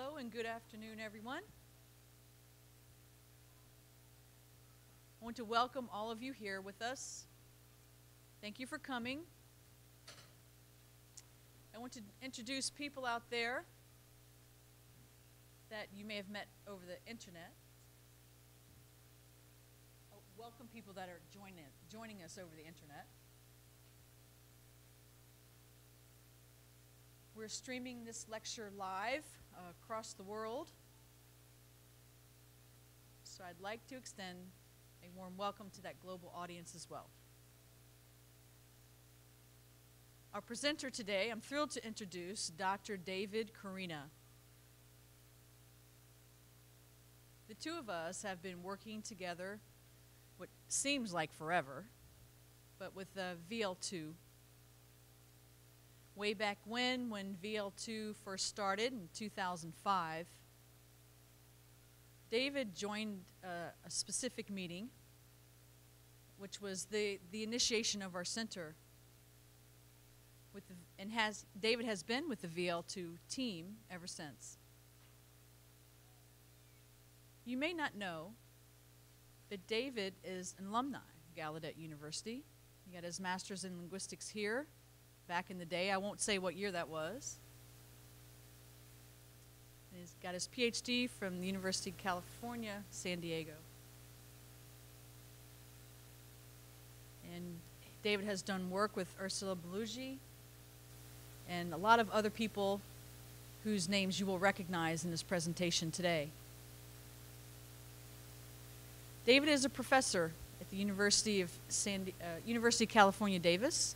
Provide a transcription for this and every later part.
Hello and good afternoon, everyone. I want to welcome all of you here with us. Thank you for coming. I want to introduce people out there that you may have met over the internet. Oh, welcome people that are joining, joining us over the internet. We're streaming this lecture live across the world. So I'd like to extend a warm welcome to that global audience as well. Our presenter today, I'm thrilled to introduce Dr. David Corina. The two of us have been working together what seems like forever, but with uh, VL2. Way back when, when VL2 first started in 2005, David joined uh, a specific meeting, which was the, the initiation of our center. With the, and has David has been with the VL2 team ever since. You may not know that David is an alumni of Gallaudet University. He got his master's in linguistics here back in the day. I won't say what year that was. He's got his PhD from the University of California, San Diego. And David has done work with Ursula Bellugi and a lot of other people whose names you will recognize in this presentation today. David is a professor at the University of San, uh, University of California, Davis.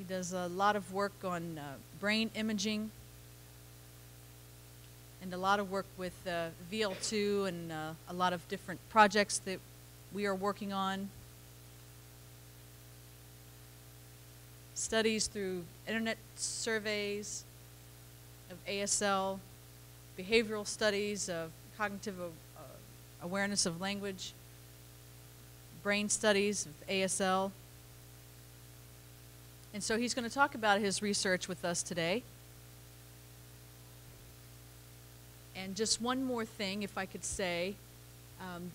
He does a lot of work on uh, brain imaging and a lot of work with uh, VL2 and uh, a lot of different projects that we are working on. Studies through internet surveys of ASL, behavioral studies of cognitive uh, awareness of language, brain studies of ASL. And so he's going to talk about his research with us today. And just one more thing, if I could say, um,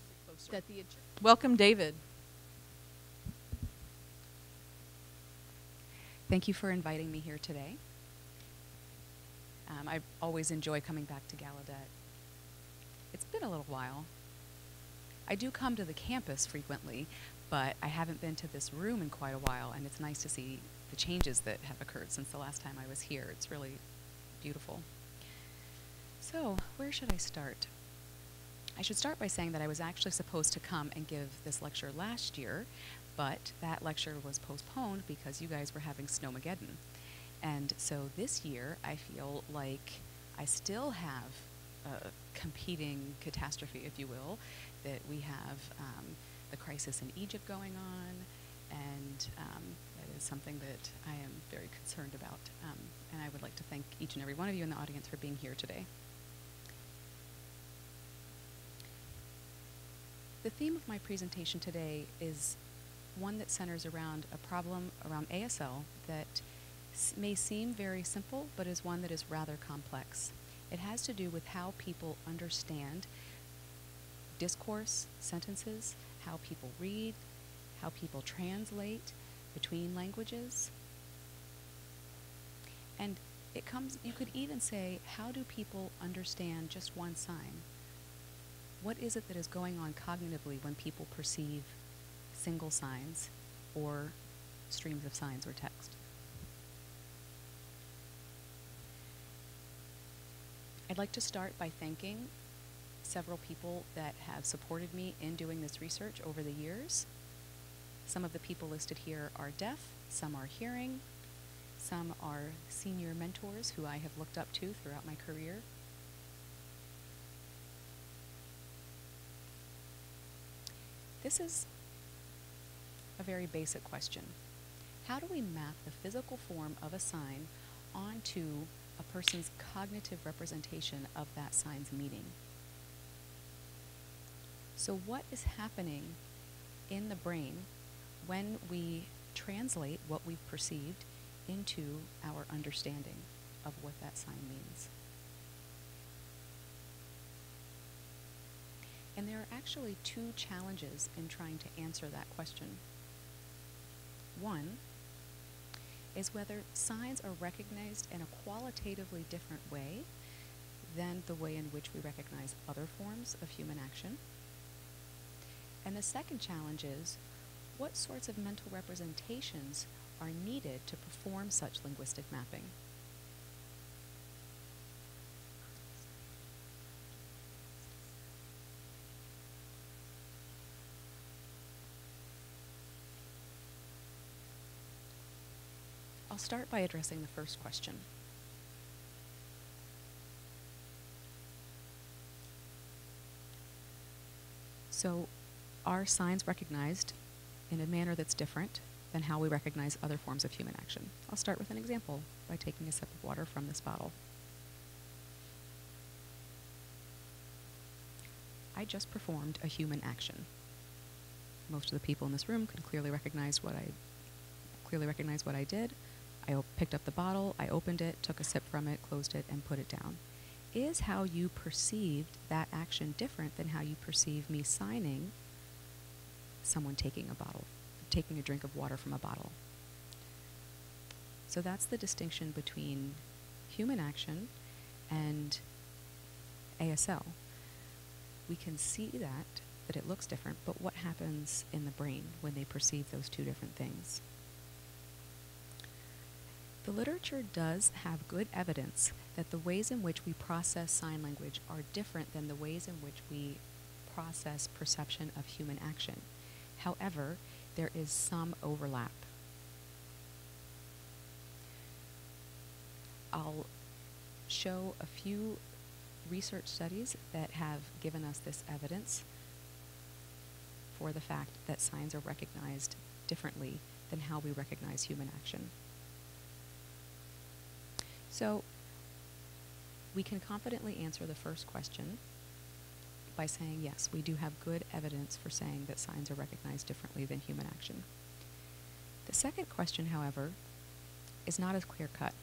that the welcome, David. Thank you for inviting me here today. Um, I always enjoy coming back to Gallaudet. It's been a little while. I do come to the campus frequently, but I haven't been to this room in quite a while, and it's nice to see the changes that have occurred since the last time I was here. It's really beautiful. So, where should I start? I should start by saying that I was actually supposed to come and give this lecture last year, but that lecture was postponed because you guys were having Snowmageddon. And so this year, I feel like I still have a competing catastrophe, if you will, that we have um, the crisis in Egypt going on, and um, is something that I am very concerned about. Um, and I would like to thank each and every one of you in the audience for being here today. The theme of my presentation today is one that centers around a problem around ASL that may seem very simple, but is one that is rather complex. It has to do with how people understand discourse, sentences, how people read, how people translate between languages. And it comes, you could even say, how do people understand just one sign? what is it that is going on cognitively when people perceive single signs or streams of signs or text? I'd like to start by thanking several people that have supported me in doing this research over the years. Some of the people listed here are deaf, some are hearing, some are senior mentors who I have looked up to throughout my career. This is a very basic question. How do we map the physical form of a sign onto a person's cognitive representation of that sign's meaning? So what is happening in the brain when we translate what we've perceived into our understanding of what that sign means. And there are actually two challenges in trying to answer that question. One is whether signs are recognized in a qualitatively different way than the way in which we recognize other forms of human action. And the second challenge is what sorts of mental representations are needed to perform such linguistic mapping? I'll start by addressing the first question. So, are signs recognized in a manner that's different than how we recognize other forms of human action? I'll start with an example by taking a sip of water from this bottle. I just performed a human action. Most of the people in this room can clearly recognize what I clearly recognize what I did. I picked up the bottle, I opened it, took a sip from it, closed it, and put it down. Is how you perceived that action different than how you perceive me signing someone taking a bottle, taking a drink of water from a bottle? So that's the distinction between human action and ASL. We can see that, that it looks different, but what happens in the brain when they perceive those two different things? The literature does have good evidence that the ways in which we process sign language are different than the ways in which we process perception of human action. However, there is some overlap. I'll show a few research studies that have given us this evidence for the fact that signs are recognized differently than how we recognize human action. So we can confidently answer the first question by saying yes, we do have good evidence for saying that signs are recognized differently than human action. The second question, however, is not as clear cut.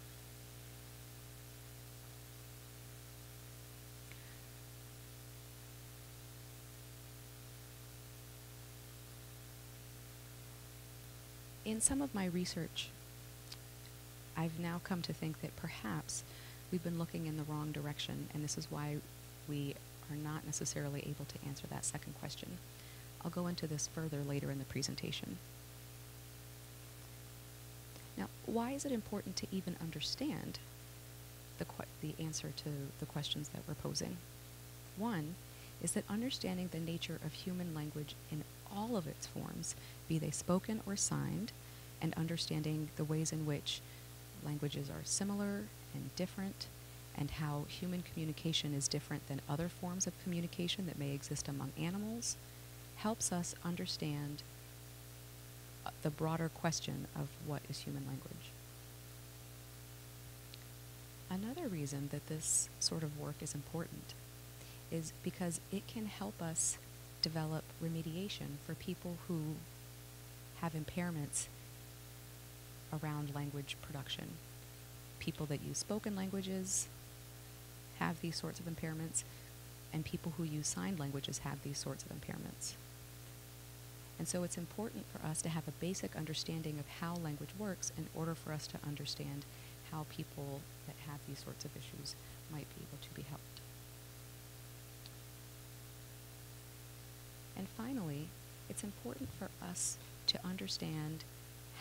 In some of my research, I've now come to think that perhaps we've been looking in the wrong direction, and this is why we are not necessarily able to answer that second question. I'll go into this further later in the presentation. Now, why is it important to even understand the, the answer to the questions that we're posing? One is that understanding the nature of human language in all of its forms, be they spoken or signed, and understanding the ways in which languages are similar and different, and how human communication is different than other forms of communication that may exist among animals, helps us understand uh, the broader question of what is human language. Another reason that this sort of work is important is because it can help us develop remediation for people who have impairments around language production. People that use spoken languages have these sorts of impairments, and people who use signed languages have these sorts of impairments. And so it's important for us to have a basic understanding of how language works in order for us to understand how people that have these sorts of issues might be able to be helped. And finally, it's important for us to understand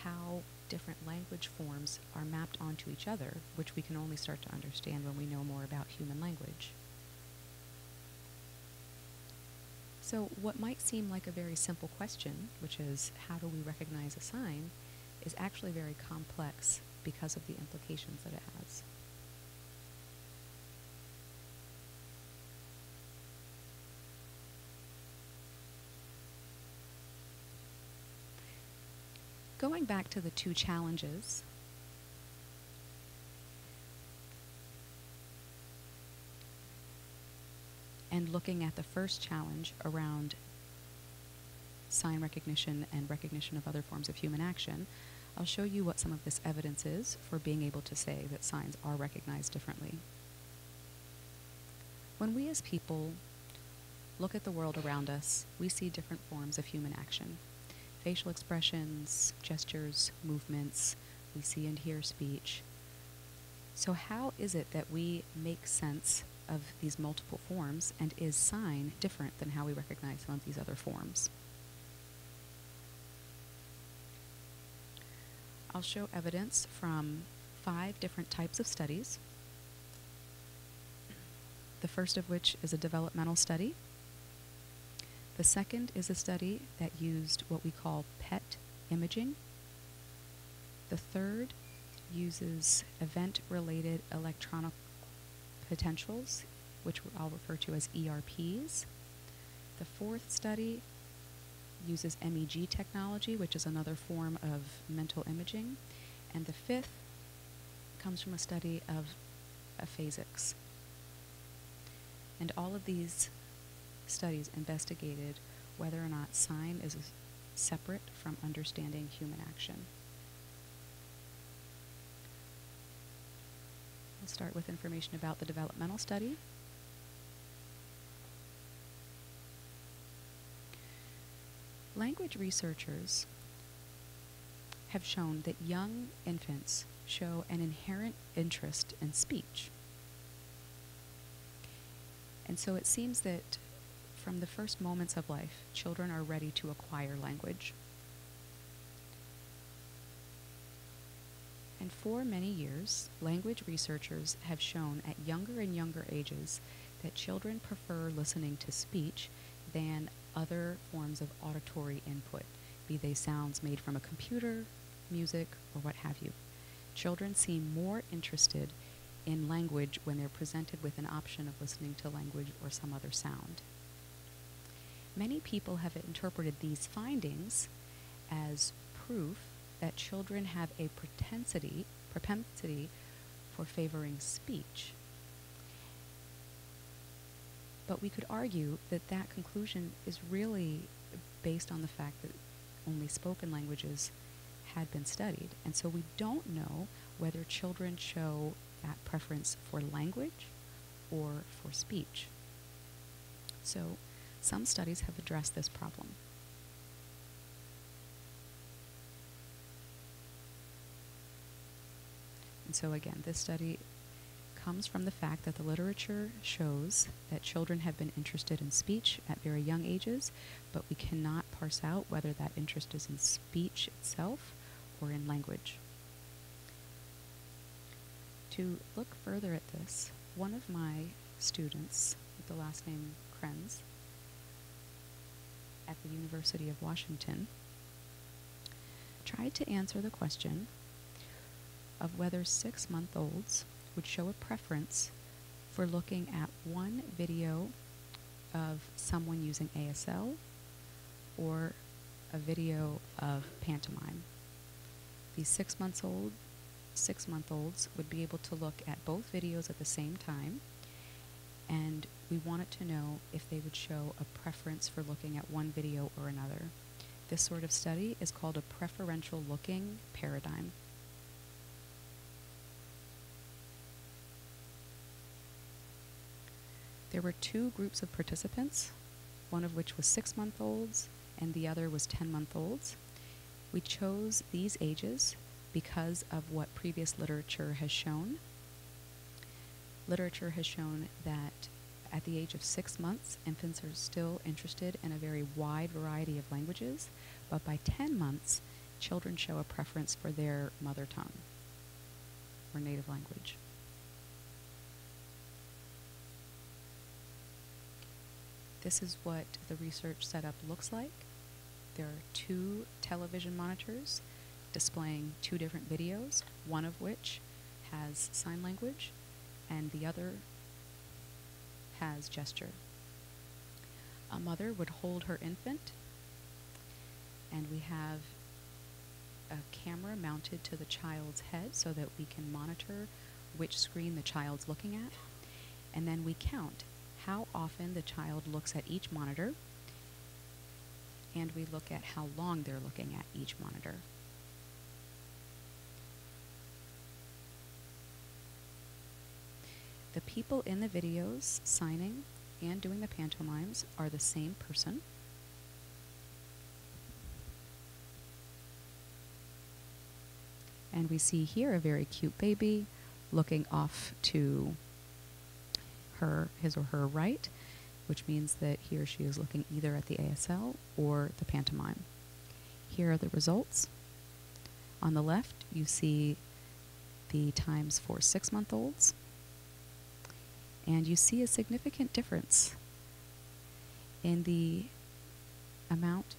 how different language forms are mapped onto each other, which we can only start to understand when we know more about human language. So, what might seem like a very simple question, which is how do we recognize a sign, is actually very complex because of the implications that it has. Going back to the two challenges, and looking at the first challenge around sign recognition and recognition of other forms of human action, I'll show you what some of this evidence is for being able to say that signs are recognized differently. When we as people look at the world around us, we see different forms of human action facial expressions, gestures, movements, we see and hear speech. So, how is it that we make sense of these multiple forms, and is sign different than how we recognize some of these other forms? I'll show evidence from five different types of studies. The first of which is a developmental study. The second is a study that used what we call PET imaging. The third uses event related electronic potentials, which I'll refer to as ERPs. The fourth study uses MEG technology, which is another form of mental imaging. And the fifth comes from a study of aphasics. And all of these studies investigated whether or not sign is separate from understanding human action. We'll start with information about the developmental study. Language researchers have shown that young infants show an inherent interest in speech. And so it seems that from the first moments of life, children are ready to acquire language. And for many years, language researchers have shown at younger and younger ages that children prefer listening to speech than other forms of auditory input, be they sounds made from a computer, music, or what have you. Children seem more interested in language when they're presented with an option of listening to language or some other sound. Many people have interpreted these findings as proof that children have a propensity, propensity for favoring speech. But we could argue that that conclusion is really based on the fact that only spoken languages had been studied. And so we don't know whether children show that preference for language or for speech. So some studies have addressed this problem. And so again, this study comes from the fact that the literature shows that children have been interested in speech at very young ages, but we cannot parse out whether that interest is in speech itself or in language. To look further at this, one of my students, with the last name Krentz, at the University of Washington, tried to answer the question of whether six month olds would show a preference for looking at one video of someone using ASL or a video of pantomime. These six months old six month olds would be able to look at both videos at the same time and we wanted to know if they would show a preference for looking at one video or another. This sort of study is called a preferential looking paradigm. There were two groups of participants, one of which was six month olds and the other was 10 month olds. We chose these ages because of what previous literature has shown. Literature has shown that at the age of six months, infants are still interested in a very wide variety of languages, but by 10 months, children show a preference for their mother tongue or native language. This is what the research setup looks like. There are two television monitors displaying two different videos, one of which has sign language and the other has gesture. A mother would hold her infant and we have a camera mounted to the child's head so that we can monitor which screen the child's looking at. And then we count how often the child looks at each monitor and we look at how long they're looking at each monitor. The people in the videos signing and doing the pantomimes are the same person. And we see here a very cute baby looking off to her, his or her right, which means that he or she is looking either at the ASL or the pantomime. Here are the results. On the left, you see the times for six month olds, and you see a significant difference in the amount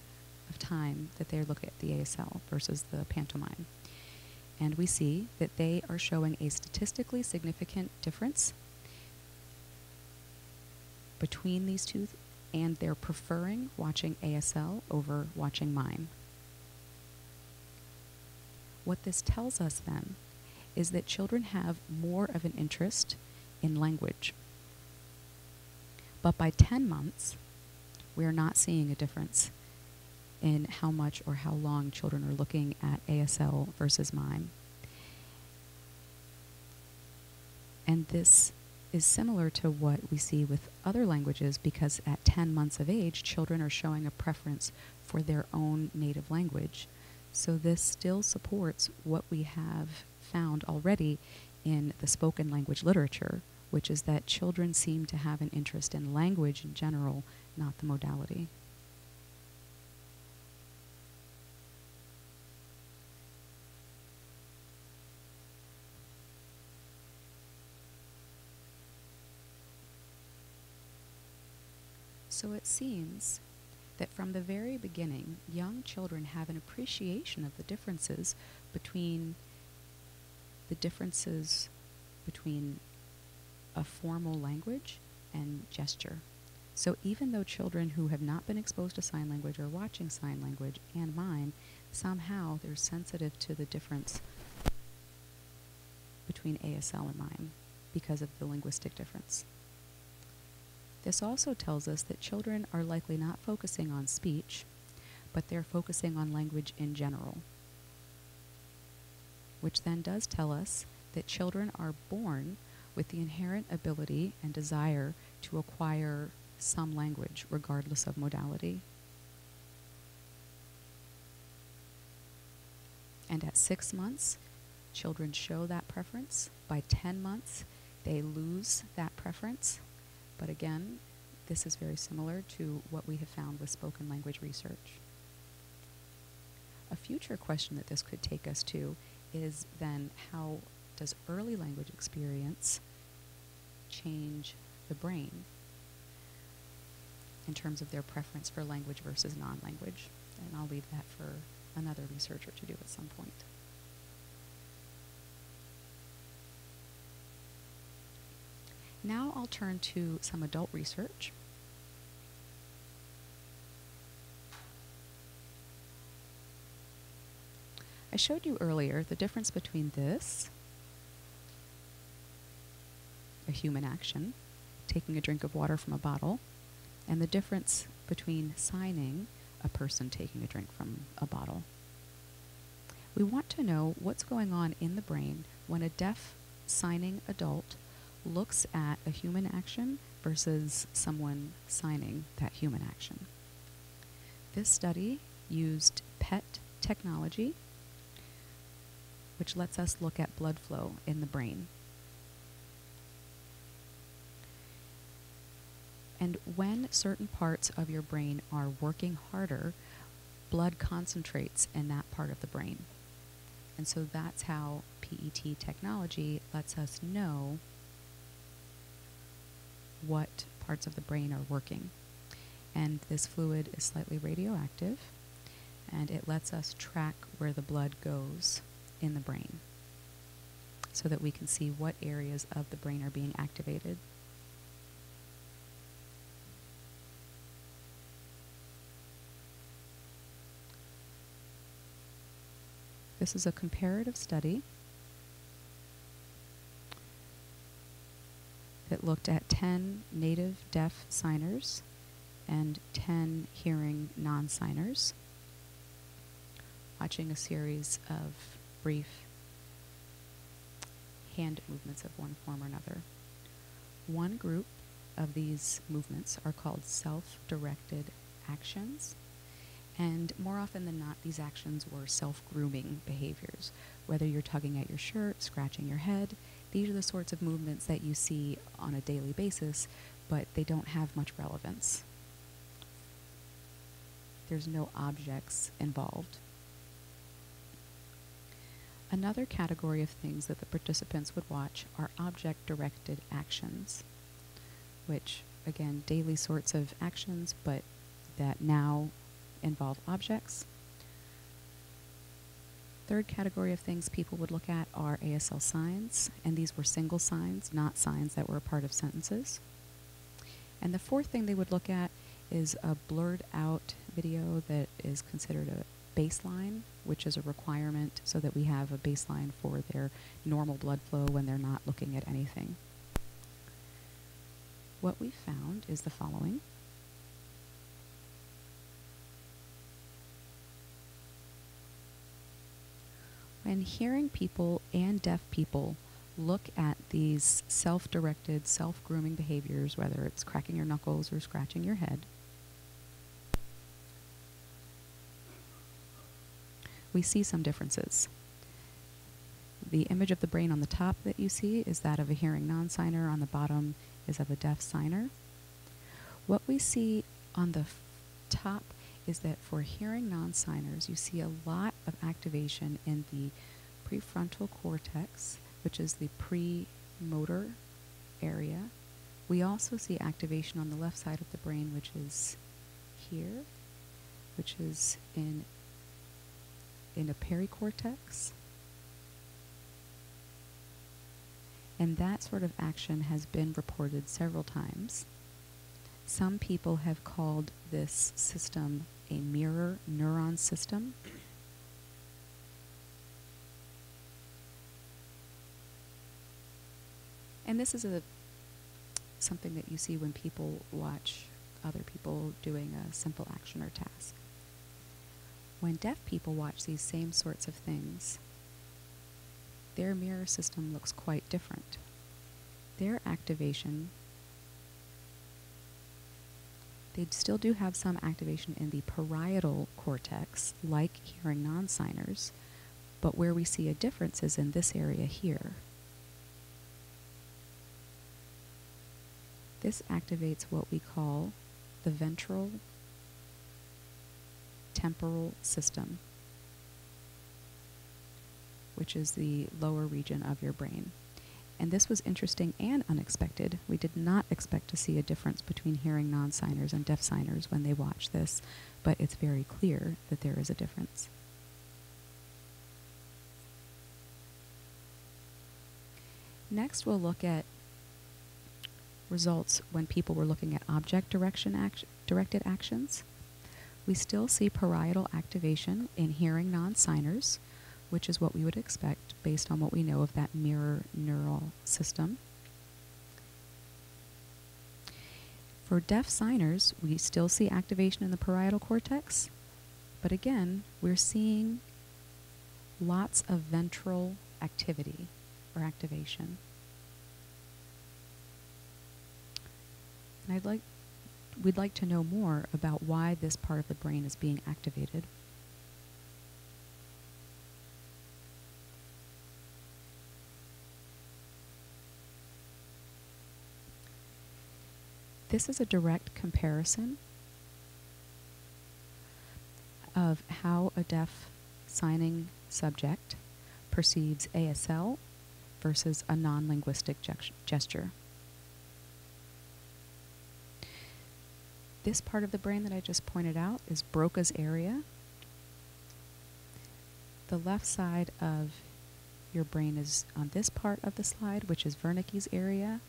of time that they look at the ASL versus the pantomime. And we see that they are showing a statistically significant difference between these two, and they're preferring watching ASL over watching mime. What this tells us then is that children have more of an interest in language. But by 10 months, we are not seeing a difference in how much or how long children are looking at ASL versus MIME. And this is similar to what we see with other languages because at 10 months of age, children are showing a preference for their own native language. So this still supports what we have found already in the spoken language literature, which is that children seem to have an interest in language in general, not the modality. So it seems that from the very beginning, young children have an appreciation of the differences between the differences between a formal language and gesture. So even though children who have not been exposed to sign language are watching sign language and mime, somehow they're sensitive to the difference between ASL and mime because of the linguistic difference. This also tells us that children are likely not focusing on speech, but they're focusing on language in general. Which then does tell us that children are born with the inherent ability and desire to acquire some language, regardless of modality. And at six months, children show that preference. By 10 months, they lose that preference. But again, this is very similar to what we have found with spoken language research. A future question that this could take us to is then how does early language experience change the brain in terms of their preference for language versus non language? And I'll leave that for another researcher to do at some point. Now I'll turn to some adult research. I showed you earlier the difference between this, a human action, taking a drink of water from a bottle, and the difference between signing a person taking a drink from a bottle. We want to know what's going on in the brain when a deaf signing adult looks at a human action versus someone signing that human action. This study used PET technology, which lets us look at blood flow in the brain. And when certain parts of your brain are working harder, blood concentrates in that part of the brain. And so that's how PET technology lets us know what parts of the brain are working. And this fluid is slightly radioactive, and it lets us track where the blood goes in the brain so that we can see what areas of the brain are being activated. This is a comparative study that looked at 10 native deaf signers and 10 hearing non signers, watching a series of brief hand movements of one form or another. One group of these movements are called self directed actions. And more often than not, these actions were self grooming behaviors. Whether you're tugging at your shirt, scratching your head, these are the sorts of movements that you see on a daily basis, but they don't have much relevance. There's no objects involved. Another category of things that the participants would watch are object directed actions, which, again, daily sorts of actions, but that now involve objects. Third category of things people would look at are ASL signs, and these were single signs, not signs that were a part of sentences. And the fourth thing they would look at is a blurred out video that is considered a baseline, which is a requirement so that we have a baseline for their normal blood flow when they're not looking at anything. What we found is the following. When hearing people and deaf people look at these self directed, self grooming behaviors, whether it's cracking your knuckles or scratching your head, we see some differences. The image of the brain on the top that you see is that of a hearing non signer, on the bottom is of a deaf signer. What we see on the top is that for hearing non signers, you see a lot of activation in the prefrontal cortex, which is the premotor area. We also see activation on the left side of the brain, which is here, which is in in a pericortex. And that sort of action has been reported several times. Some people have called this system a mirror neuron system. And this is a something that you see when people watch other people doing a simple action or task. When deaf people watch these same sorts of things, their mirror system looks quite different. Their activation, they still do have some activation in the parietal cortex, like hearing non signers, but where we see a difference is in this area here. This activates what we call the ventral temporal system, which is the lower region of your brain. And this was interesting and unexpected. We did not expect to see a difference between hearing non signers and deaf signers when they watch this, but it's very clear that there is a difference. Next, we'll look at results when people were looking at object direction act- directed actions we still see parietal activation in hearing non signers, which is what we would expect based on what we know of that mirror neural system. For deaf signers, we still see activation in the parietal cortex, but again, we're seeing lots of ventral activity or activation. And I'd like we'd like to know more about why this part of the brain is being activated. This is a direct comparison of how a deaf signing subject perceives ASL versus a non linguistic gesture. this part of the brain that I just pointed out is Broca's area. The left side of your brain is on this part of the slide, which is Wernicke's area.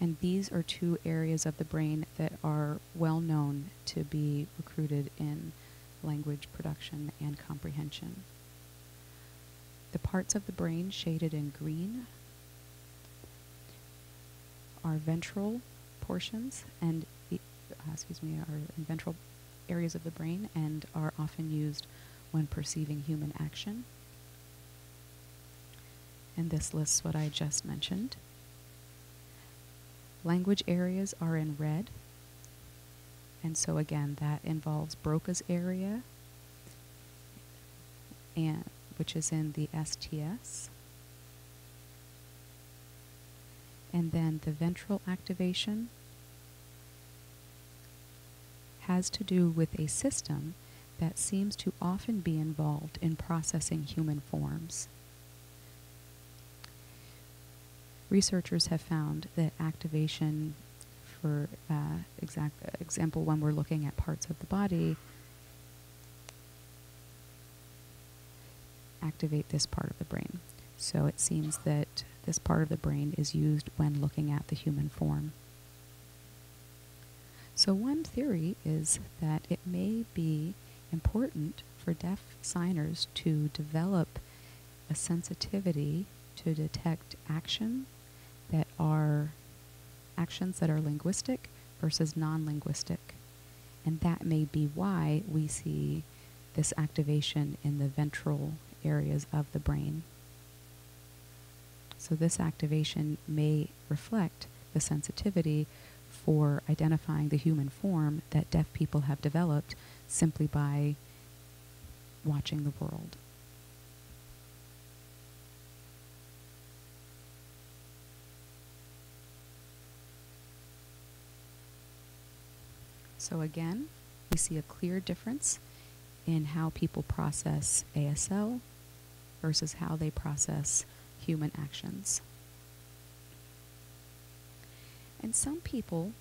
And these are two areas of the brain that are well known to be recruited in language production and comprehension. The parts of the brain shaded in green are ventral portions and uh, excuse me, are ventral areas of the brain and are often used when perceiving human action. And this lists what I just mentioned. Language areas are in red. And so again, that involves Broca's area, and which is in the STS. And then the ventral activation has to do with a system that seems to often be involved in processing human forms. Researchers have found that activation, for uh, exact example, when we're looking at parts of the body, activate this part of the brain. So it seems that this part of the brain is used when looking at the human form. So, one theory is that it may be important for deaf signers to develop a sensitivity to detect action are actions that are linguistic versus non linguistic. And that may be why we see this activation in the ventral areas of the brain. So, this activation may reflect the sensitivity for identifying the human form that deaf people have developed simply by watching the world. So, again, we see a clear difference in how people process ASL versus how they process human actions. And some people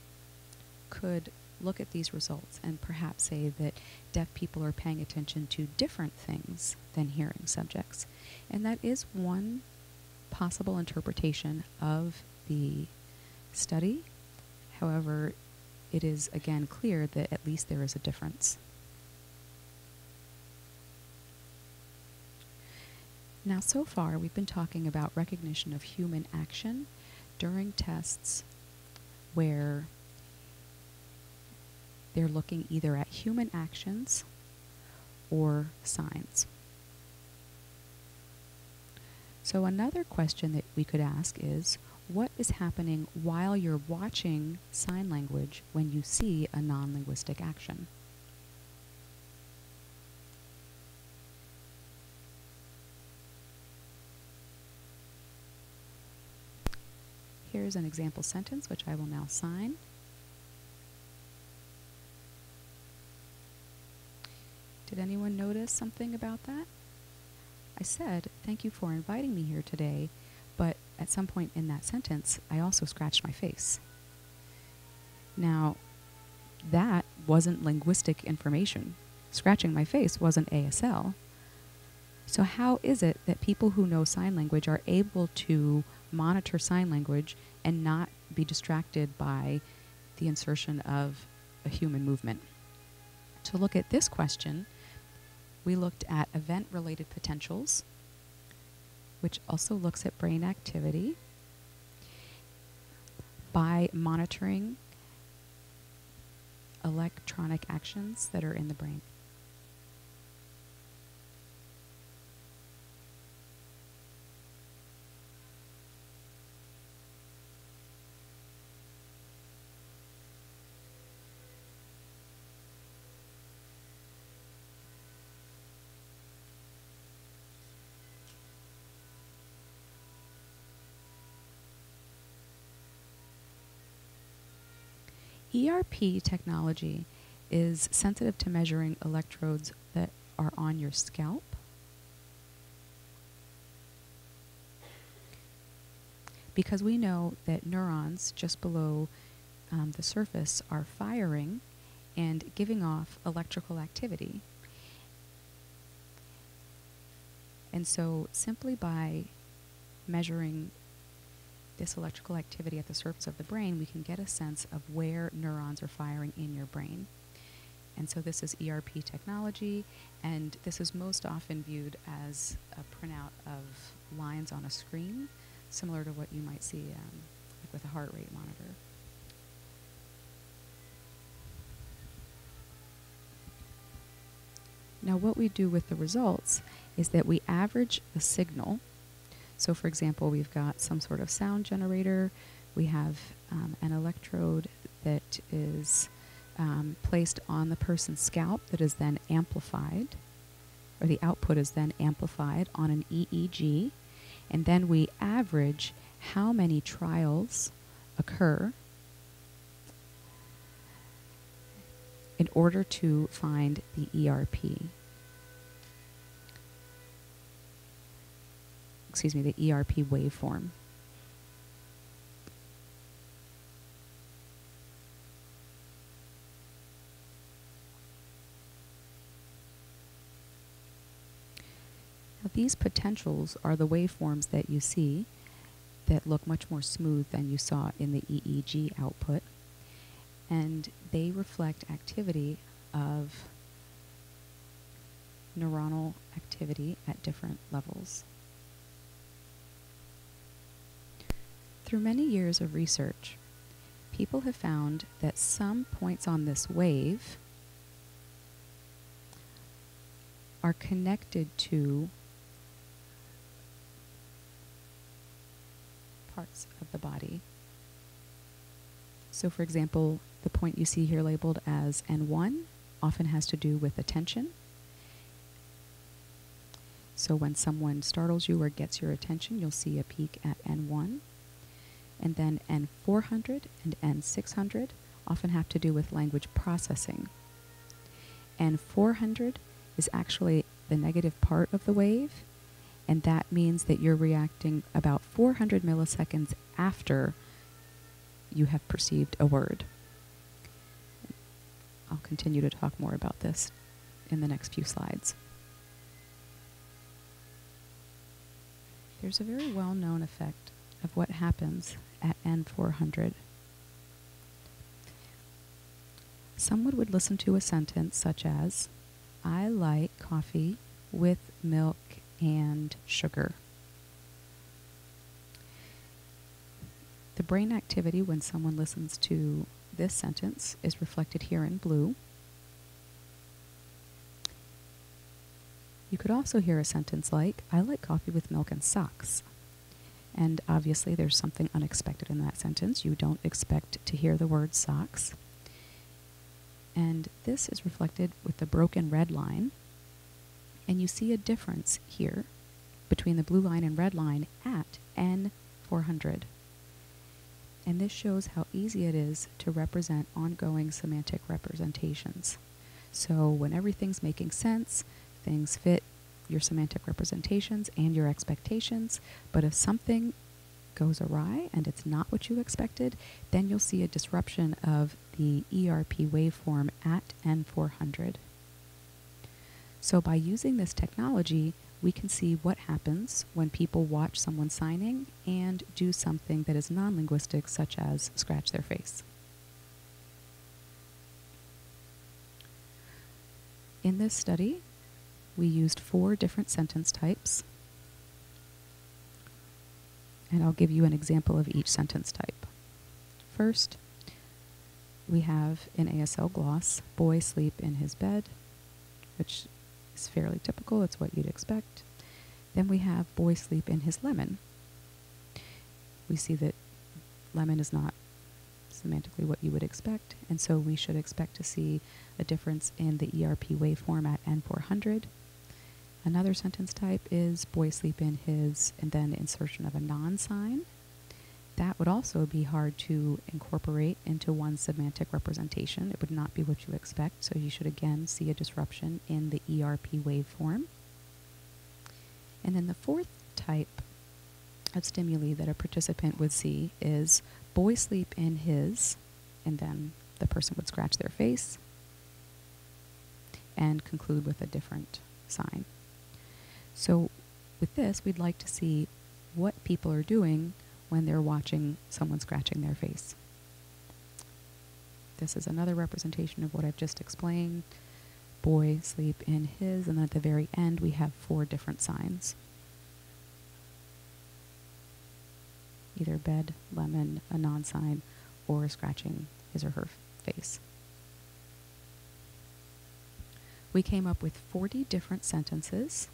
could look at these results and perhaps say that deaf people are paying attention to different things than hearing subjects. And that is one possible interpretation of the study. However, it is again clear that at least there is a difference. Now, so far, we've been talking about recognition of human action during tests where they're looking either at human actions or signs. So, another question that we could ask is what is happening while you're watching sign language when you see a non linguistic action? Here's an example sentence which I will now sign. Did anyone notice something about that? I said, Thank you for inviting me here today, at some point in that sentence, I also scratched my face. Now, that wasn't linguistic information. Scratching my face wasn't ASL. So, how is it that people who know sign language are able to monitor sign language and not be distracted by the insertion of a human movement? To look at this question, we looked at event related potentials, which also looks at brain activity by monitoring electronic actions that are in the brain. ERP technology is sensitive to measuring electrodes that are on your scalp. Because we know that neurons just below um, the surface are firing and giving off electrical activity. And so, simply by measuring this electrical activity at the surface of the brain, we can get a sense of where neurons are firing in your brain. And so this is ERP technology, and this is most often viewed as a printout of lines on a screen, similar to what you might see um, like with a heart rate monitor. Now what we do with the results is that we average the signal so, for example, we've got some sort of sound generator, We have um, an electrode that is um, placed on the person's scalp that is then amplified, or the output is then amplified on an EEG, and then we average how many trials occur in order to find the ERP. Excuse me, the ERP waveform. Now, these potentials are the waveforms that you see that look much more smooth than you saw in the EEG output. And they reflect activity of neuronal activity at different levels. Through many years of research, people have found that some points on this wave are connected to parts of the body. So, for example, the point you see here labeled as N1 often has to do with attention. So, when someone startles you or gets your attention, you'll see a peak at N1. And then N400 and N600 often have to do with language processing. N400 is actually the negative part of the wave, and that means that you're reacting about 400 milliseconds after you have perceived a word. I'll continue to talk more about this in the next few slides. There's a very well known effect of what happens at N400. Someone would listen to a sentence such as, I like coffee with milk and sugar. The brain activity when someone listens to this sentence is reflected here in blue. You could also hear a sentence like, I like coffee with milk and socks. And obviously, there's something unexpected in that sentence. You don't expect to hear the word socks. And this is reflected with the broken red line. And you see a difference here between the blue line and red line at N400. And this shows how easy it is to represent ongoing semantic representations. So when everything's making sense, things fit your semantic representations and your expectations. But if something goes awry and it's not what you expected, then you'll see a disruption of the ERP waveform at N400. So by using this technology, we can see what happens when people watch someone signing and do something that is non-linguistic, such as scratch their face. In this study, we used four different sentence types. And I'll give you an example of each sentence type. First, we have an ASL gloss, boy sleep in his bed, which is fairly typical, it's what you'd expect. Then we have boy sleep in his lemon. We see that lemon is not semantically what you would expect, and so we should expect to see a difference in the ERP waveform at N400 Another sentence type is boy sleep in his, and then insertion of a non sign. That would also be hard to incorporate into one semantic representation. It would not be what you expect, so you should again see a disruption in the ERP waveform. And then the fourth type of stimuli that a participant would see is boy sleep in his, and then the person would scratch their face and conclude with a different sign. So with this, we'd like to see what people are doing when they're watching someone scratching their face. This is another representation of what I've just explained. Boy, sleep in his, and then at the very end we have four different signs. Either bed, lemon, a non-sign, or scratching his or her face. We came up with 40 different sentences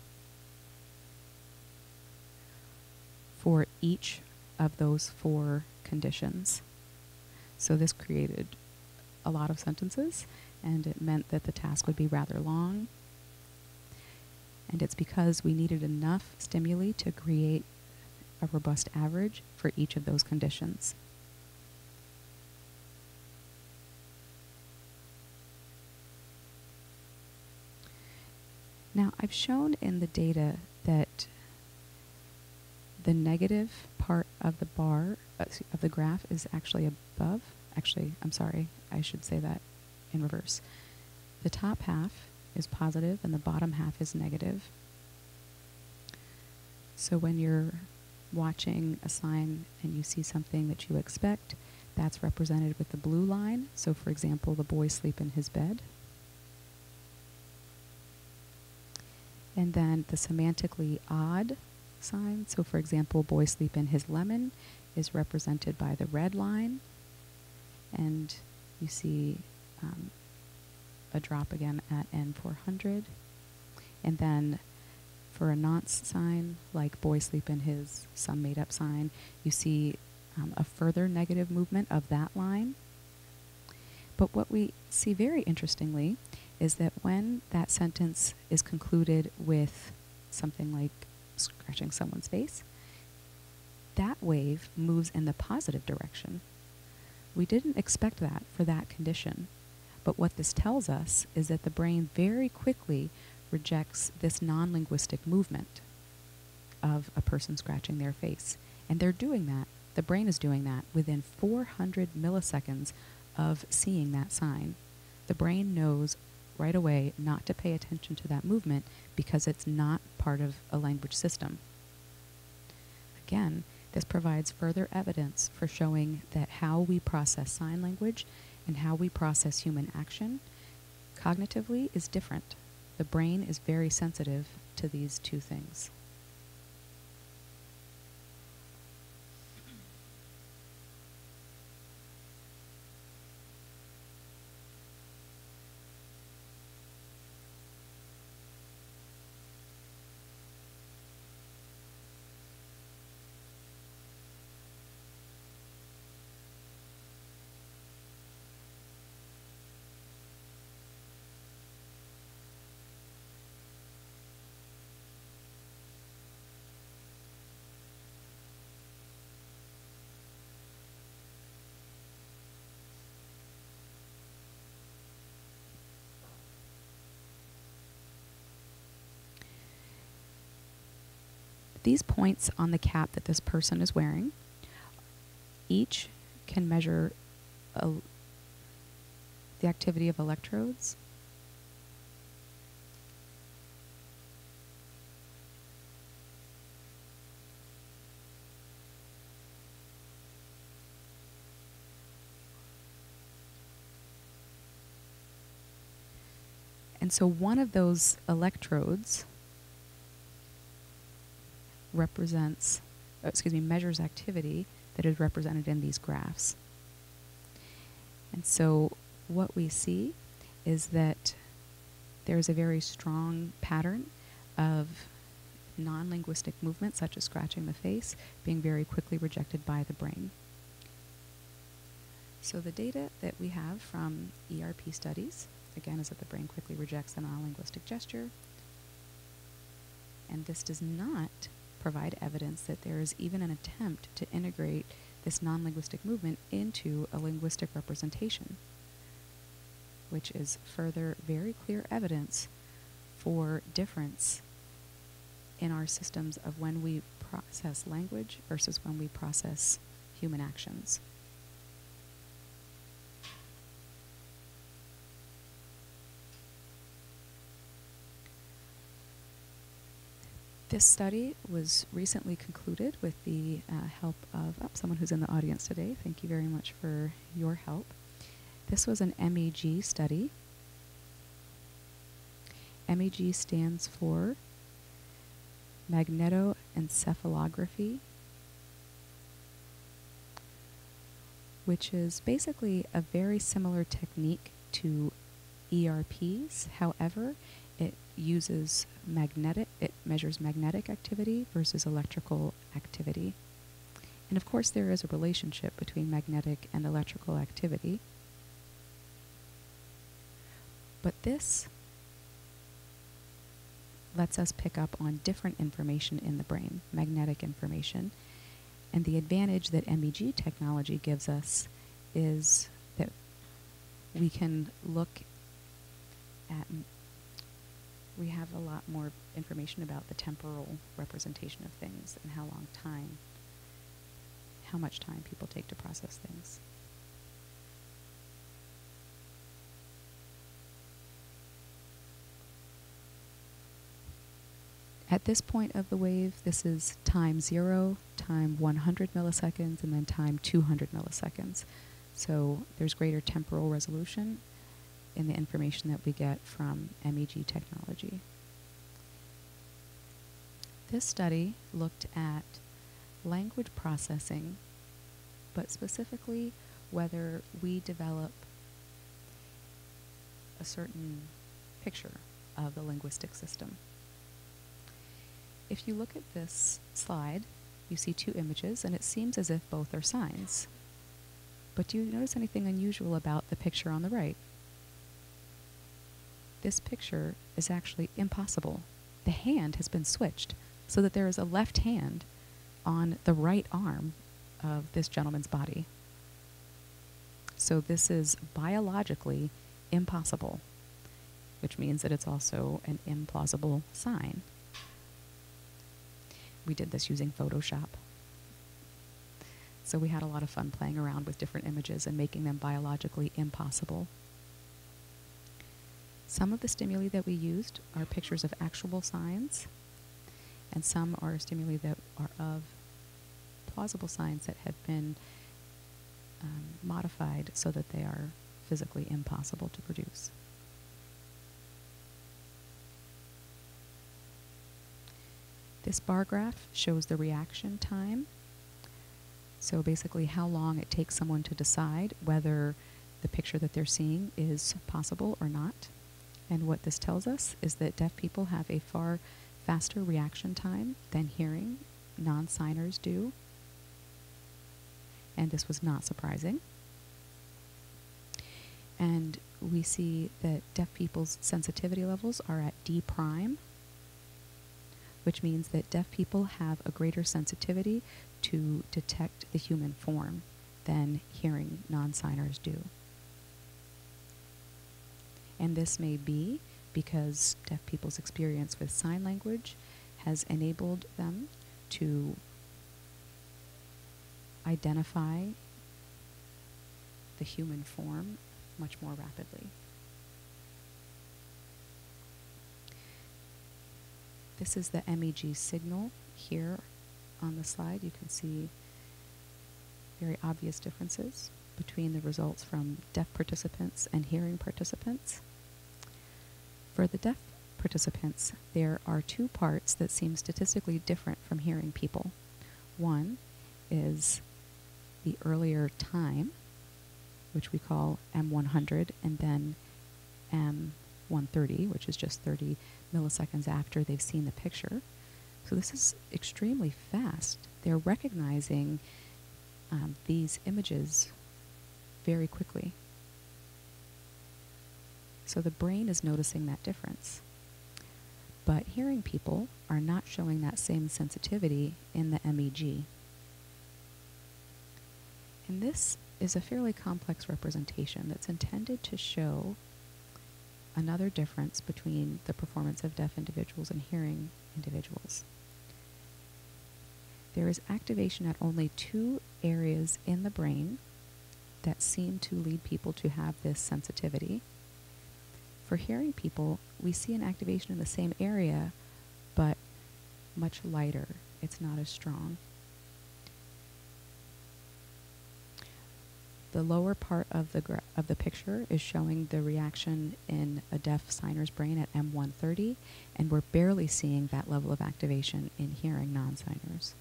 for each of those four conditions. So this created a lot of sentences, and it meant that the task would be rather long. And it's because we needed enough stimuli to create a robust average for each of those conditions. Now, I've shown in the data that the negative part of the bar, uh, of the graph, is actually above. Actually, I'm sorry, I should say that in reverse. The top half is positive and the bottom half is negative. So when you're watching a sign and you see something that you expect, that's represented with the blue line. So, for example, the boy sleep in his bed. And then the semantically odd sign. So, for example, boy sleep in his lemon is represented by the red line. And you see um, a drop again at N400. And then for a nonce sign, like boy sleep in his some made up sign, you see um, a further negative movement of that line. But what we see very interestingly is that when that sentence is concluded with something like scratching someone's face, that wave moves in the positive direction. We didn't expect that for that condition. But what this tells us is that the brain very quickly rejects this non linguistic movement of a person scratching their face. And they're doing that, the brain is doing that within 400 milliseconds of seeing that sign. The brain knows right away not to pay attention to that movement because it's not part of a language system. Again, this provides further evidence for showing that how we process sign language and how we process human action cognitively is different. The brain is very sensitive to these two things. These points on the cap that this person is wearing, each can measure the activity of electrodes. And so one of those electrodes represents, uh, excuse me, measures activity that is represented in these graphs. And so what we see is that there is a very strong pattern of non linguistic movements such as scratching the face, being very quickly rejected by the brain. So the data that we have from ERP studies, again, is that the brain quickly rejects the non linguistic gesture. And this does not provide evidence that there is even an attempt to integrate this non linguistic movement into a linguistic representation, which is further very clear evidence for difference in our systems of when we process language versus when we process human actions. This study was recently concluded with the uh, help of oh, someone who's in the audience today. Thank you very much for your help. This was an MEG study. MEG stands for magnetoencephalography, which is basically a very similar technique to ERPs. However, uses magnetic, it measures magnetic activity versus electrical activity. And of course, there is a relationship between magnetic and electrical activity. But this lets us pick up on different information in the brain, magnetic information. And the advantage that MEG technology gives us is that we can look at, we have a lot more information about the temporal representation of things and how long time, how much time people take to process things. At this point of the wave, this is time zero, time 100 milliseconds, and then time 200 milliseconds. So there's greater temporal resolution in the information that we get from MEG technology. This study looked at language processing, but specifically whether we develop a certain picture of the linguistic system. If you look at this slide, you see two images, and it seems as if both are signs. But do you notice anything unusual about the picture on the right? This picture is actually impossible. The hand has been switched so that there is a left hand on the right arm of this gentleman's body. So this is biologically impossible, which means that it's also an implausible sign. We did this using Photoshop. So we had a lot of fun playing around with different images and making them biologically impossible. Some of the stimuli that we used are pictures of actual signs, and some are stimuli that are of plausible signs that have been um, modified so that they are physically impossible to produce. This bar graph shows the reaction time. So basically, how long it takes someone to decide whether the picture that they're seeing is possible or not. And what this tells us is that deaf people have a far faster reaction time than hearing non signers do. And this was not surprising. And we see that deaf people's sensitivity levels are at D prime, which means that deaf people have a greater sensitivity to detect the human form than hearing non signers do. And this may be because deaf people's experience with sign language has enabled them to identify the human form much more rapidly. This is the MEG signal here on the slide. You can see very obvious differences between the results from deaf participants and hearing participants. For the deaf participants, there are two parts that seem statistically different from hearing people. One is the earlier time, which we call M100, and then M130, which is just 30 milliseconds after they've seen the picture. So this is extremely fast. They're recognizing um, these images very quickly. So the brain is noticing that difference. But hearing people are not showing that same sensitivity in the MEG. And this is a fairly complex representation that's intended to show another difference between the performance of deaf individuals and hearing individuals. There is activation at only two areas in the brain that seem to lead people to have this sensitivity. For hearing people, we see an activation in the same area, but much lighter. It's not as strong. The lower part of the of the picture is showing the reaction in a deaf signer's brain at M130, and we're barely seeing that level of activation in hearing non-signers.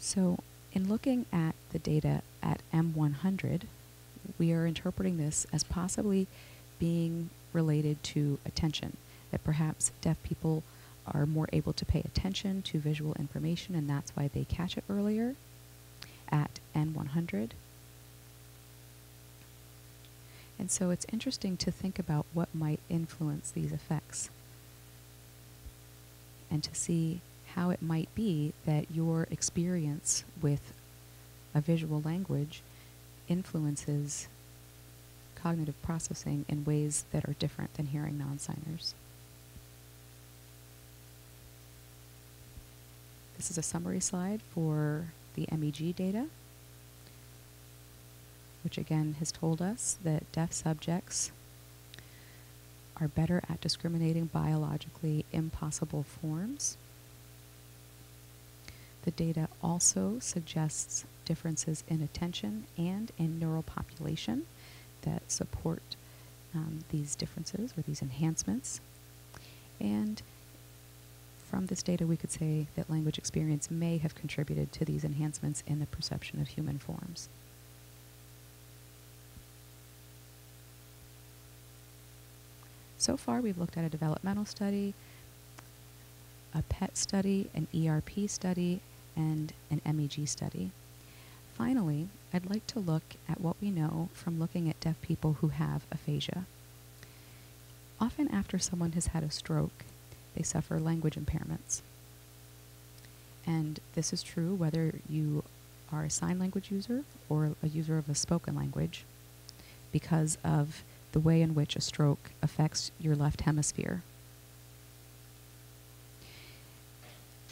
So, in looking at the data at M100, we are interpreting this as possibly being related to attention, that perhaps deaf people are more able to pay attention to visual information, and that's why they catch it earlier at N100. And so it's interesting to think about what might influence these effects and to see how it might be that your experience with a visual language influences cognitive processing in ways that are different than hearing non-signers. This is a summary slide for the MEG data, which again has told us that deaf subjects are better at discriminating biologically impossible forms. The data also suggests differences in attention and in neural population that support um, these differences or these enhancements. And from this data, we could say that language experience may have contributed to these enhancements in the perception of human forms. So far, we've looked at a developmental study, a PET study, an ERP study, and an MEG study. Finally, I'd like to look at what we know from looking at deaf people who have aphasia. Often after someone has had a stroke, they suffer language impairments. And this is true whether you are a sign language user or a user of a spoken language because of the way in which a stroke affects your left hemisphere.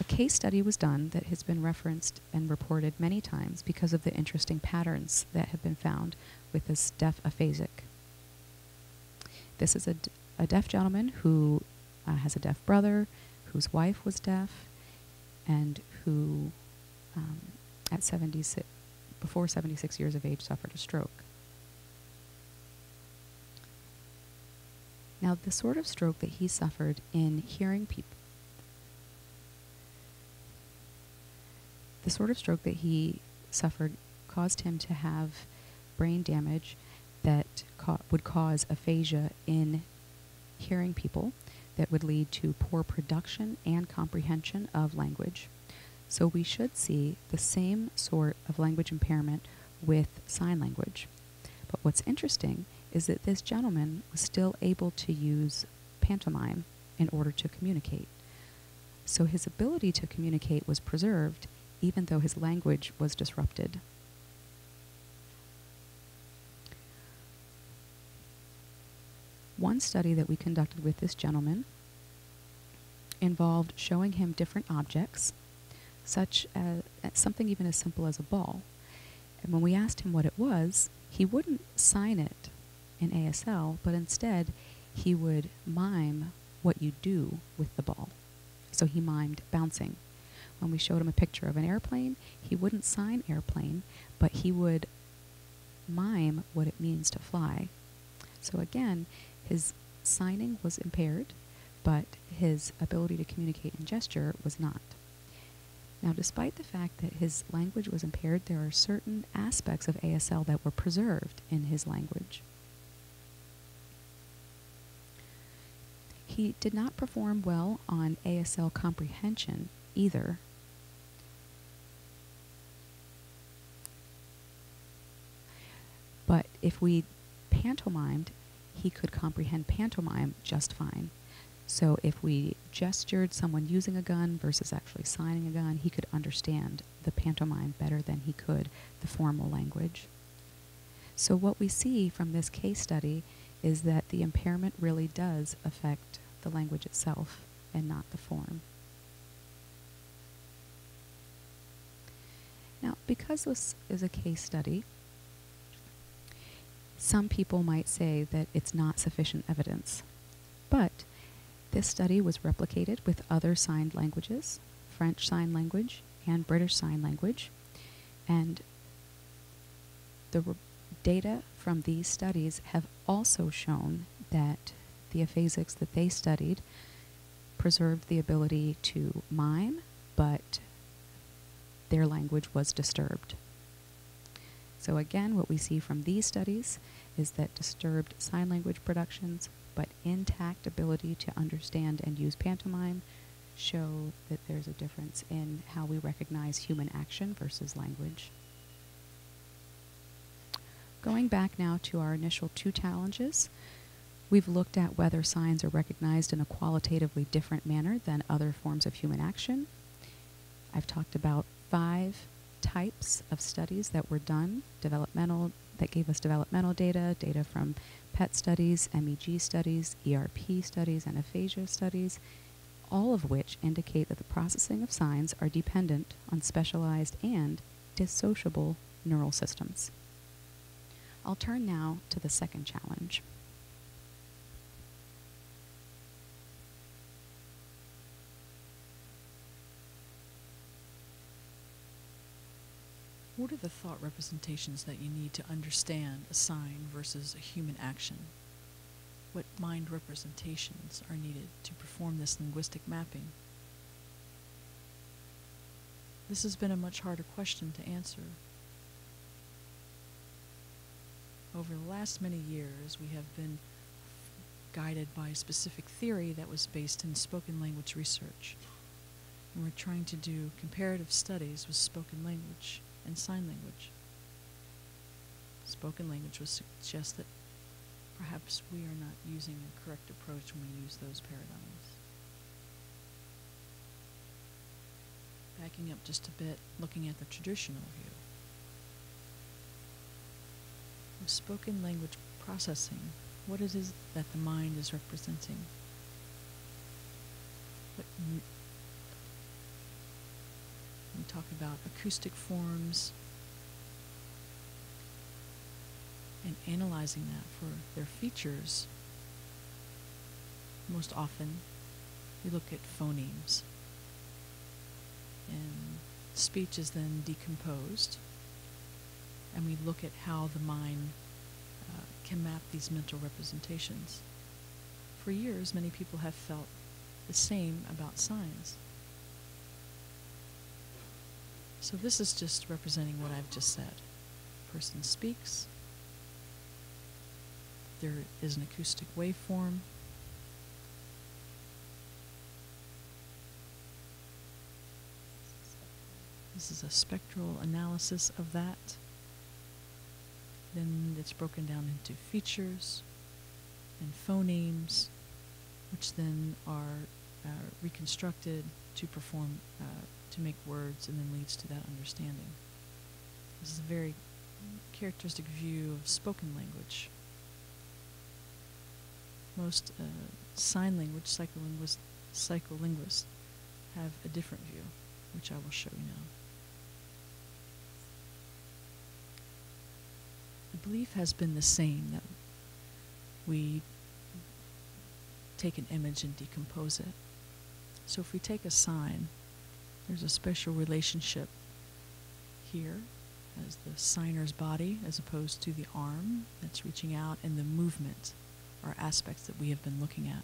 A case study was done that has been referenced and reported many times because of the interesting patterns that have been found with this deaf aphasic. This is a, a deaf gentleman who uh, has a deaf brother, whose wife was deaf, and who, um, at 76, before 76 years of age, suffered a stroke. Now, the sort of stroke that he suffered in hearing people, the sort of stroke that he suffered caused him to have brain damage that ca- would cause aphasia in hearing people that would lead to poor production and comprehension of language. So we should see the same sort of language impairment with sign language. But what's interesting is that this gentleman was still able to use pantomime in order to communicate. So his ability to communicate was preserved even though his language was disrupted. One study that we conducted with this gentleman involved showing him different objects, such as something even as simple as a ball. And when we asked him what it was, he wouldn't sign it in ASL, but instead he would mime what you do with the ball. So he mimed bouncing. When we showed him a picture of an airplane, he wouldn't sign airplane, but he would mime what it means to fly. So again, his signing was impaired, but his ability to communicate in gesture was not. Now, despite the fact that his language was impaired, there are certain aspects of ASL that were preserved in his language. He did not perform well on ASL comprehension either. But if we pantomimed, he could comprehend pantomime just fine. So if we gestured someone using a gun versus actually signing a gun, he could understand the pantomime better than he could the formal language. So what we see from this case study is that the impairment really does affect the language itself and not the form. Now, because this is a case study, some people might say that it's not sufficient evidence. But this study was replicated with other signed languages, French Sign Language and British Sign Language, and the data from these studies have also shown that the aphasics that they studied preserved the ability to mime, their language was disturbed. So again, what we see from these studies is that disturbed sign language productions, but intact ability to understand and use pantomime, show that there's a difference in how we recognize human action versus language. Going back now to our initial two challenges, we've looked at whether signs are recognized in a qualitatively different manner than other forms of human action. I've talked about five types of studies that were done, developmental that gave us developmental data, data from PET studies, MEG studies, ERP studies, and aphasia studies, all of which indicate that the processing of signs are dependent on specialized and dissociable neural systems. I'll turn now to the second challenge. What are the thought representations that you need to understand a sign versus a human action? What mind representations are needed to perform this linguistic mapping? This has been a much harder question to answer. Over the last many years, we have been guided by a specific theory that was based in spoken language research. And we're trying to do comparative studies with spoken language and sign language. Spoken language would suggest that perhaps we are not using a correct approach when we use those paradigms. Backing up just a bit, looking at the traditional view. Of spoken language processing, what it is that the mind is representing. What we talk about acoustic forms and analyzing that for their features. Most often, we look at phonemes. And speech is then decomposed, and we look at how the mind uh, can map these mental representations. For years, many people have felt the same about signs. So this is just representing what I've just said. Person speaks. There is an acoustic waveform. This is a spectral analysis of that. Then it's broken down into features and phonemes, which then are uh, reconstructed to perform uh, to make words and then leads to that understanding. This is a very characteristic view of spoken language. Most uh, sign language psycholinguists, psycholinguists have a different view, which I will show you now. The belief has been the same that we take an image and decompose it. So if we take a sign, there's a special relationship here as the signer's body as opposed to the arm that's reaching out and the movement are aspects that we have been looking at.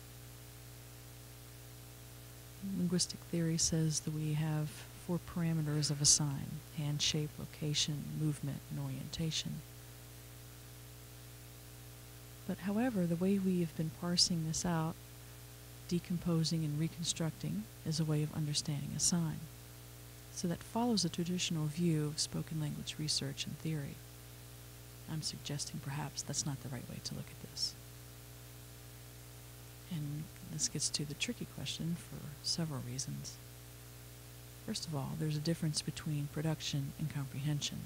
Linguistic theory says that we have four parameters of a sign hand shape, location, movement, and orientation. But however, the way we have been parsing this out decomposing and reconstructing is a way of understanding a sign. So that follows a traditional view of spoken language research and theory. I'm suggesting perhaps that's not the right way to look at this. And this gets to the tricky question for several reasons. First of all, there's a difference between production and comprehension.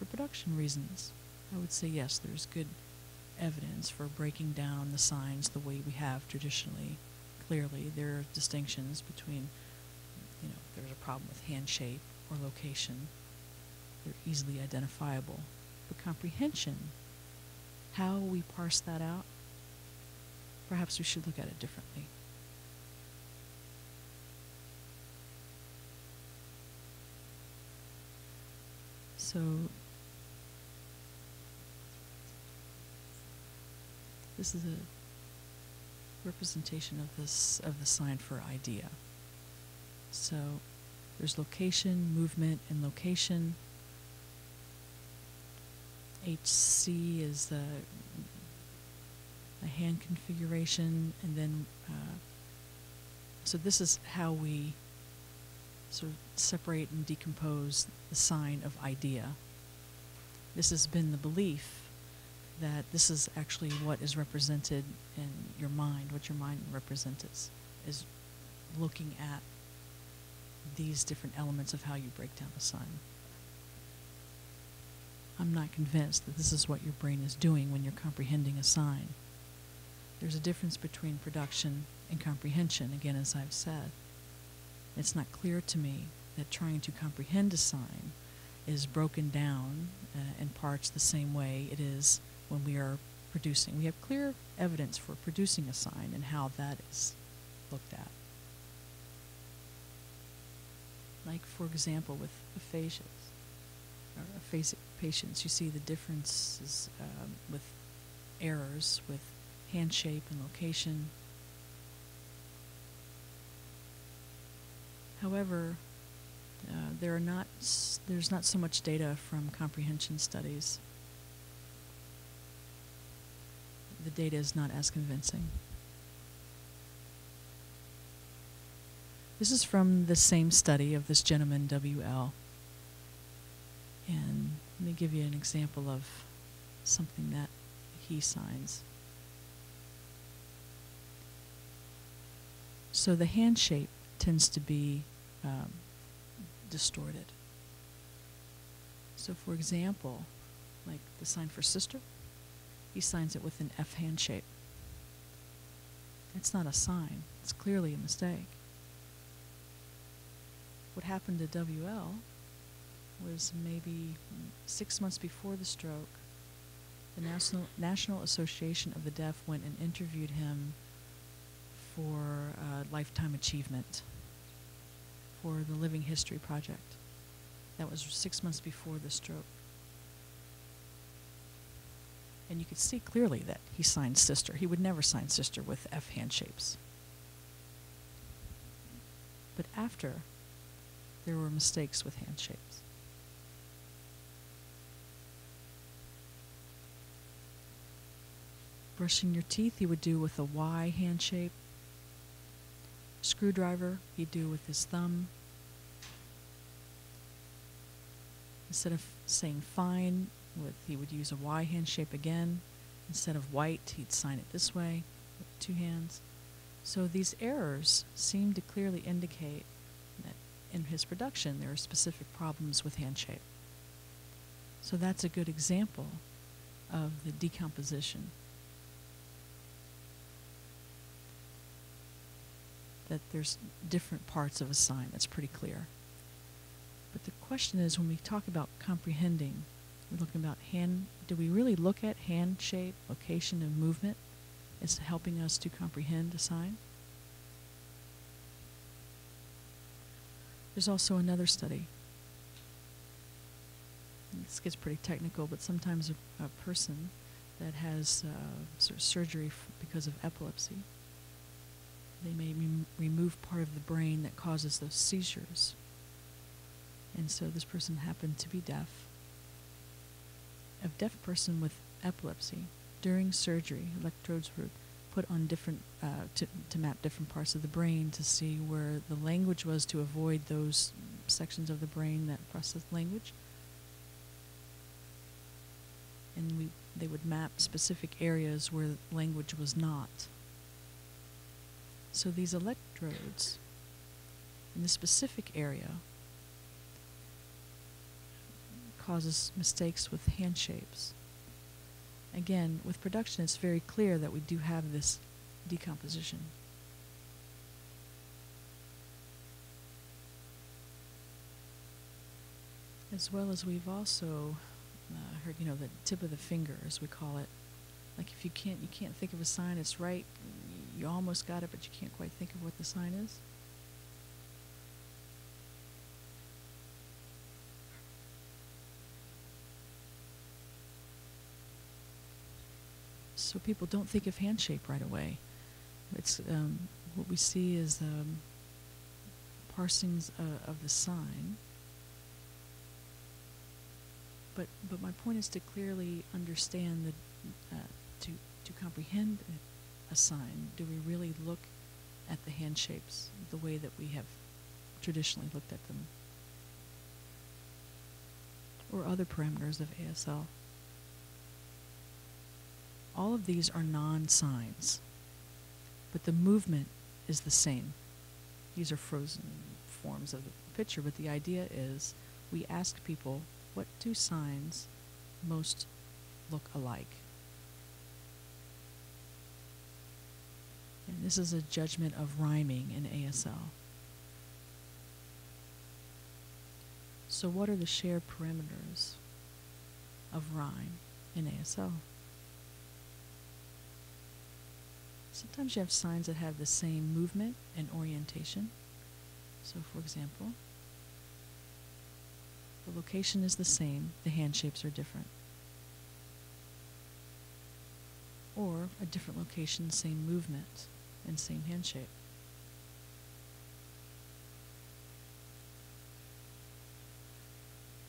For production reasons, I would say yes, there's good evidence for breaking down the signs the way we have traditionally. Clearly, there are distinctions between, you know, there's a problem with hand shape or location, they're easily identifiable. But comprehension, how we parse that out, perhaps we should look at it differently. So This is a representation of this of the sign for idea. So there's location, movement, and location. HC is the a hand configuration, and then uh, So this is how we sort of separate and decompose the sign of idea. This has been the belief that this is actually what is represented in your mind, what your mind represents is looking at these different elements of how you break down a sign. I'm not convinced that this is what your brain is doing when you're comprehending a sign. There's a difference between production and comprehension, again, as I've said. It's not clear to me that trying to comprehend a sign is broken down uh, in parts the same way it is when we are producing. We have clear evidence for producing a sign and how that is looked at. Like, for example, with aphasias or aphasic patients, you see the differences um, with errors with hand shape and location. However, uh, there are not there's not so much data from comprehension studies. The data is not as convincing. This is from the same study of this gentleman, W.L. And let me give you an example of something that he signs. So the hand shape tends to be um, distorted. So, for example, like the sign for sister, he signs it with an F hand shape. It's not a sign, it's clearly a mistake. What happened to WL was maybe six months before the stroke, the National, National Association of the Deaf went and interviewed him for uh, lifetime achievement for the Living History Project. That was six months before the stroke. And you could see clearly that he signed sister. He would never sign sister with F handshapes. But after, there were mistakes with handshapes. Brushing your teeth, he would do with a Y hand shape. Screwdriver, he'd do with his thumb. Instead of saying fine, with he would use a Y hand shape again. Instead of white, he'd sign it this way with two hands. So these errors seem to clearly indicate that in his production there are specific problems with hand shape. So that's a good example of the decomposition. That there's different parts of a sign, that's pretty clear. But the question is when we talk about comprehending, we're looking about hand, do we really look at hand shape, location, and movement as helping us to comprehend a sign? There's also another study. This gets pretty technical, but sometimes a, a person that has uh, sort of surgery because of epilepsy, they may rem- remove part of the brain that causes those seizures. And so this person happened to be deaf. A deaf person with epilepsy, during surgery, electrodes were put on different, uh, to, to map different parts of the brain to see where the language was to avoid those sections of the brain that process language. And we, they would map specific areas where language was not. So these electrodes in this specific area causes mistakes with hand shapes. Again, with production, it's very clear that we do have this decomposition. As well as we've also uh, heard, you know, the tip of the finger, as we call it. Like if you can't, you can't think of a sign, it's right. You almost got it, but you can't quite think of what the sign is. So people don't think of hand shape right away. It's um, what we see is um, parsings uh, of the sign. But but my point is to clearly understand the uh, to to comprehend a sign. Do we really look at the handshapes the way that we have traditionally looked at them, or other parameters of ASL. All of these are non signs, but the movement is the same. These are frozen forms of the picture, but the idea is we ask people what do signs most look alike. And this is a judgment of rhyming in ASL. So, what are the shared parameters of rhyme in ASL? Sometimes you have signs that have the same movement and orientation. So, for example, the location is the same, the hand shapes are different. Or a different location, same movement, and same hand shape.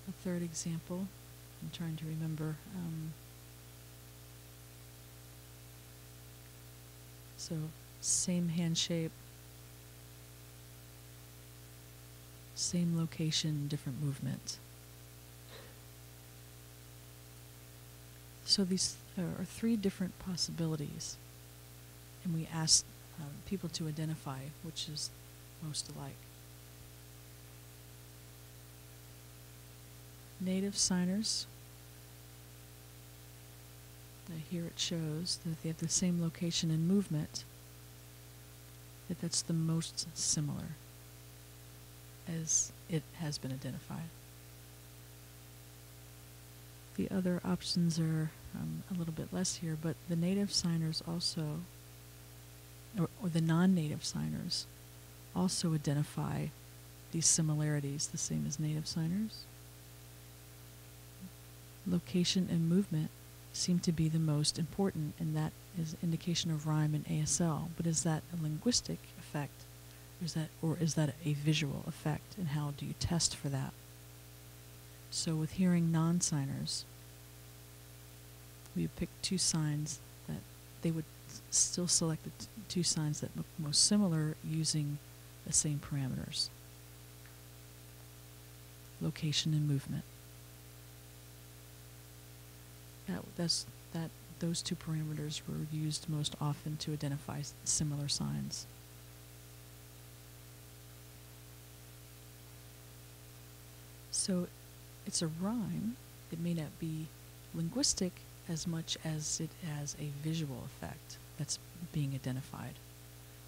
A third example, I'm trying to remember. Um, so, same hand shape, same location, different movement. So these are three different possibilities, and we ask um, people to identify which is most alike. Native signers, uh, here it shows that they have the same location and movement, that that's the most similar as it has been identified. The other options are um, a little bit less here, but the native signers also, or, or the non native signers, also identify these similarities the same as native signers. Location and movement seem to be the most important, and that is indication of rhyme in ASL. But is that a linguistic effect, or is that, or is that a visual effect, and how do you test for that? So with hearing non-signers, we would pick two signs that they would still select the two signs that look most similar using the same parameters. Location and movement. That, that's, that, those two parameters were used most often to identify similar signs. So it's a rhyme. It may not be linguistic as much as it has a visual effect that's being identified.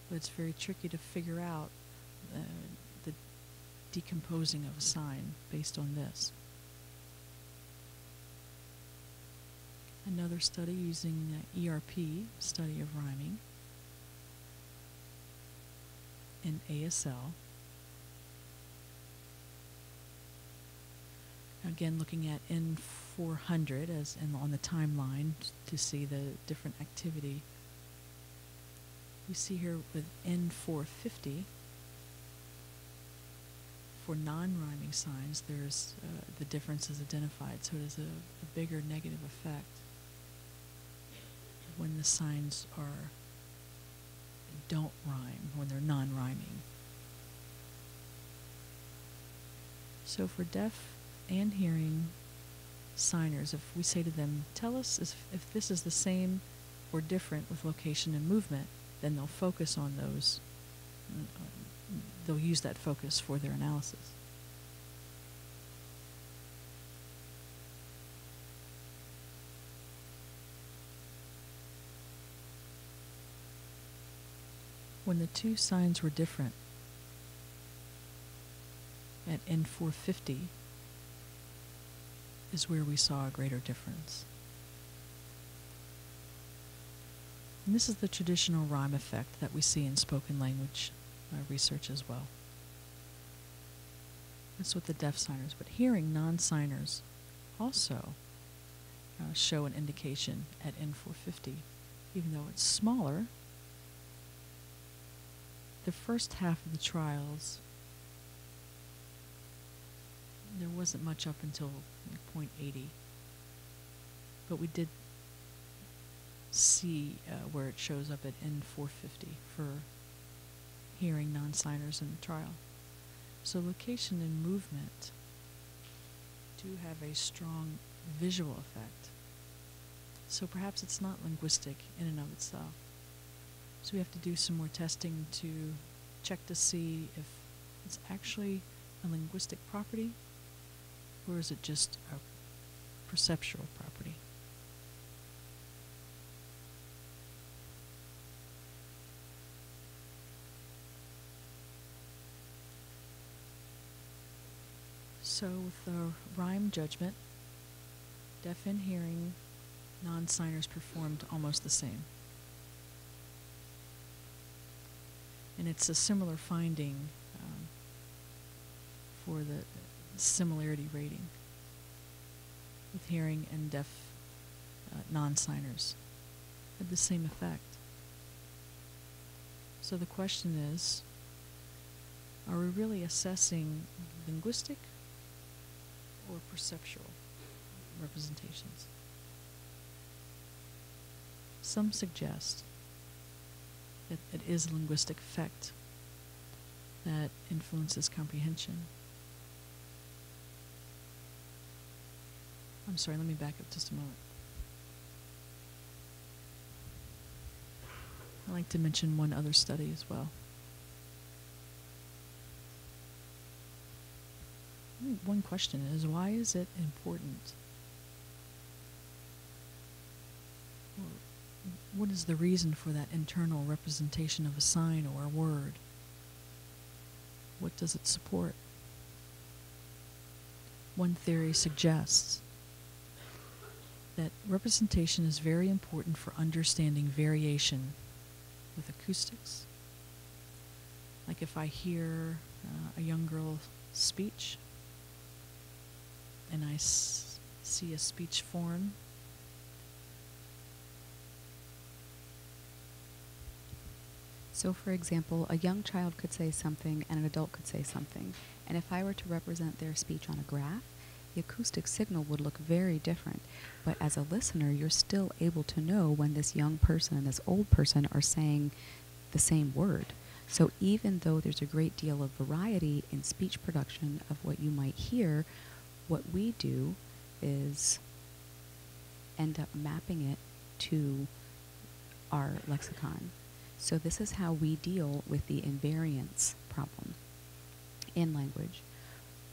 But it's very tricky to figure out uh, the decomposing of a sign based on this. Another study using ERP, study of rhyming, in ASL. Again, looking at N400 as on the timeline to see the different activity. You see here with N450, for non-rhyming signs, there's uh, the difference is identified, so it is a, a bigger negative effect when the signs are don't rhyme, when they're non-rhyming. So for deaf and hearing signers, if we say to them, tell us if, if this is the same or different with location and movement, then they'll focus on those. uh, They'll use that focus for their analysis. When the two signs were different at N450 is where we saw a greater difference. And this is the traditional rhyme effect that we see in spoken language uh, research as well. That's with the deaf signers, but hearing non signers also uh, show an indication at N450, even though it's smaller. The first half of the trials, there wasn't much up until point 80, but we did see uh, where it shows up at N450 for hearing non-signers in the trial. So location and movement do have a strong visual effect. So perhaps it's not linguistic in and of itself. So we have to do some more testing to check to see if it's actually a linguistic property or is it just a perceptual property. So with the rhyme judgment, deaf and hearing non-signers performed almost the same. And it's a similar finding um, for the similarity rating with hearing and deaf uh, non-signers had the same effect. So the question is, are we really assessing linguistic or perceptual representations? Some suggest that it is a linguistic effect that influences comprehension. I'm sorry, let me back up just a moment. I'd like to mention one other study as well. One question is why is it important? Or what is the reason for that internal representation of a sign or a word? What does it support? One theory suggests that representation is very important for understanding variation with acoustics. Like if I hear uh, a young girl's speech and I see a speech form, So, for example, a young child could say something and an adult could say something. And if I were to represent their speech on a graph, the acoustic signal would look very different. But as a listener, you're still able to know when this young person and this old person are saying the same word. So, even though there's a great deal of variety in speech production of what you might hear, what we do is end up mapping it to our lexicon. So this is how we deal with the invariance problem in language.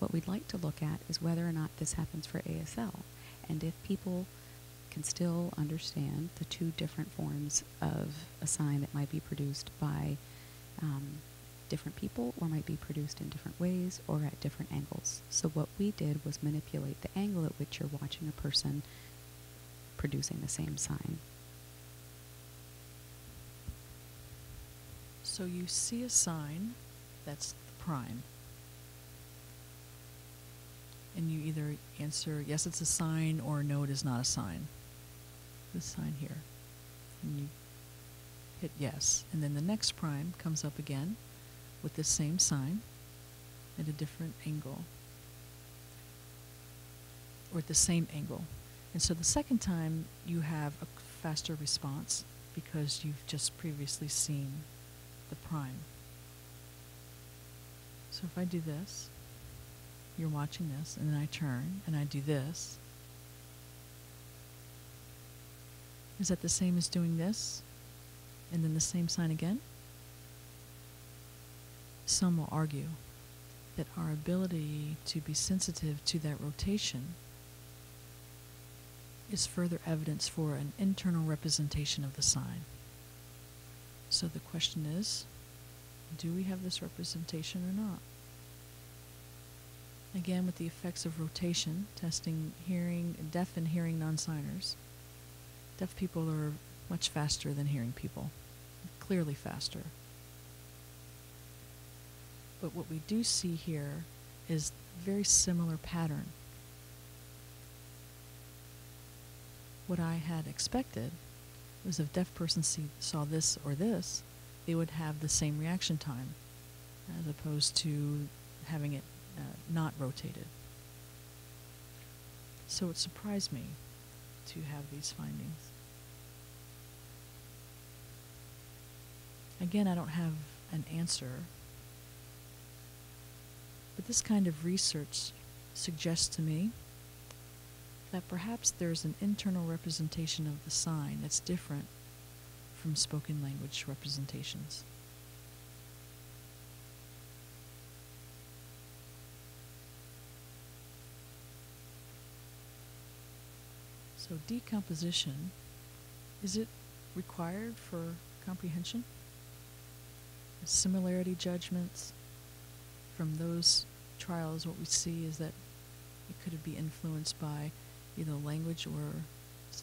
What we'd like to look at is whether or not this happens for ASL, and if people can still understand the two different forms of a sign that might be produced by um, different people or might be produced in different ways or at different angles. So what we did was manipulate the angle at which you're watching a person producing the same sign. So you see a sign, that's the prime. And you either answer, yes, it's a sign, or no, it is not a sign. This sign here. And you hit yes. And then the next prime comes up again with the same sign at a different angle. Or at the same angle. And so the second time you have a faster response because you've just previously seen the prime. So if I do this, you're watching this, and then I turn and I do this. Is that the same as doing this? And then the same sign again? Some will argue that our ability to be sensitive to that rotation is further evidence for an internal representation of the sign. So the question is, do we have this representation or not? Again, with the effects of rotation, testing hearing, deaf and hearing non-signers, deaf people are much faster than hearing people, clearly faster. But what we do see here is very similar pattern. What I had expected was if deaf person see, saw this or this, they would have the same reaction time, as opposed to having it uh, not rotated. So it surprised me to have these findings. Again, I don't have an answer. But this kind of research suggests to me that perhaps there's an internal representation of the sign that's different from spoken language representations. So decomposition, is it required for comprehension? Similarity judgments from those trials, what we see is that it could be influenced by either language or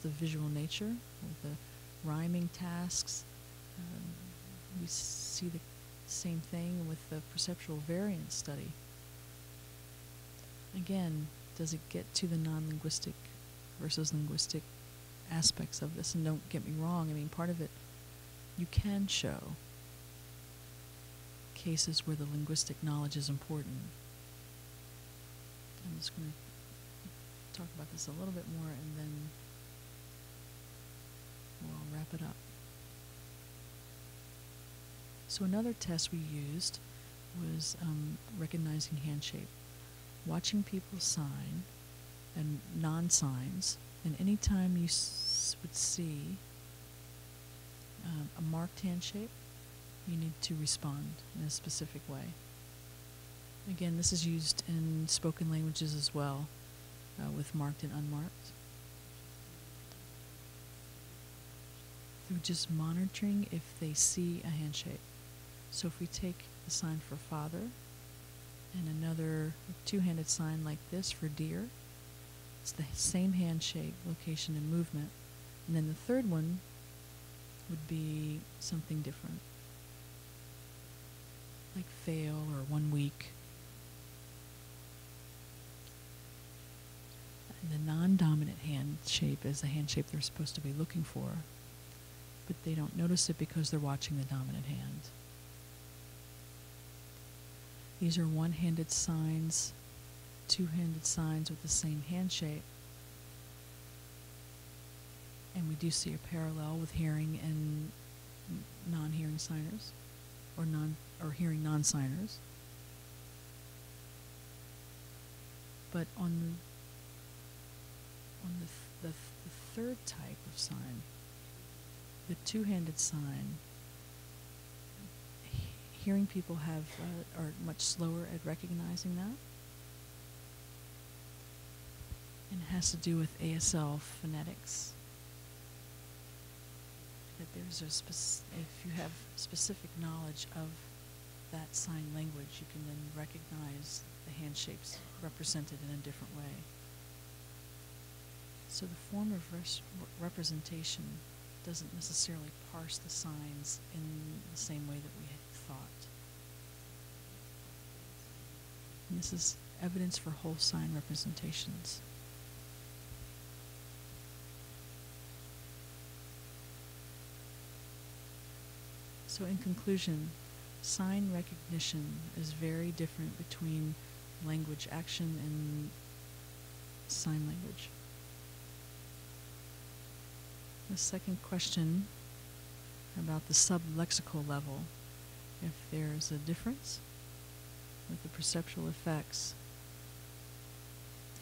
the visual nature or the rhyming tasks. Um, we see the same thing with the perceptual variance study. Again, does it get to the non-linguistic versus linguistic aspects of this? And don't get me wrong, I mean, part of it, you can show cases where the linguistic knowledge is important. I'm just going to talk about this a little bit more and then we'll wrap it up. So another test we used was um, recognizing hand shape, watching people sign and non-signs, and anytime you would see um, a marked hand shape, you need to respond in a specific way. Again, this is used in spoken languages as well, uh, with marked and unmarked. Through just monitoring if they see a hand shape. So if we take the sign for father and another two-handed sign like this for deer, it's the same hand shape, location, and movement. And then the third one would be something different, like fail or one week. The non-dominant hand shape is the hand shape they're supposed to be looking for, but they don't notice it because they're watching the dominant hand. These are one-handed signs, two-handed signs with the same hand shape. And we do see a parallel with hearing and non-hearing signers, or non or hearing non-signers. But on on the, th- the, th- the third type of sign, the two-handed sign, hearing people have uh, are much slower at recognizing that. And it has to do with ASL phonetics. That there's a if you have specific knowledge of that sign language, you can then recognize the hand shapes represented in a different way. So the form of res- representation doesn't necessarily parse the signs in the same way that we had thought. And this is evidence for whole sign representations. So in conclusion, sign recognition is very different between language action and sign language. The second question about the sublexical level, if there's a difference with the perceptual effects.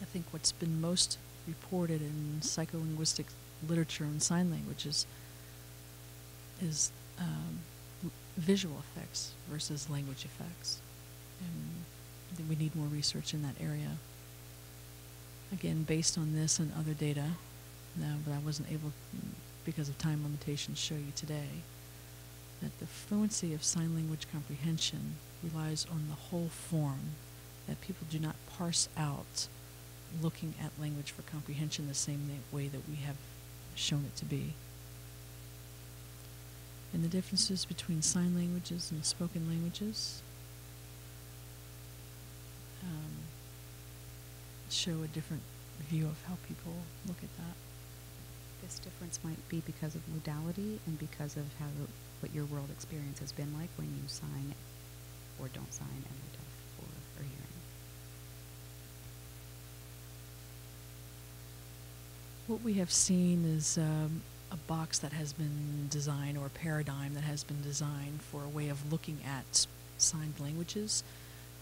I think what's been most reported in psycholinguistic literature and sign languages is um, l- visual effects versus language effects. And we need more research in that area. Again, based on this and other data, no, but I wasn't able, because of time limitations, show you today that the fluency of sign language comprehension relies on the whole form, that people do not parse out looking at language for comprehension the same way that we have shown it to be. And the differences between sign languages and spoken languages um, show a different view of how people look at that. This difference might be because of modality and because of how what your world experience has been like when you sign or don't sign and are deaf or are hearing. What we have seen is um, a box that has been designed or a paradigm that has been designed for a way of looking at signed languages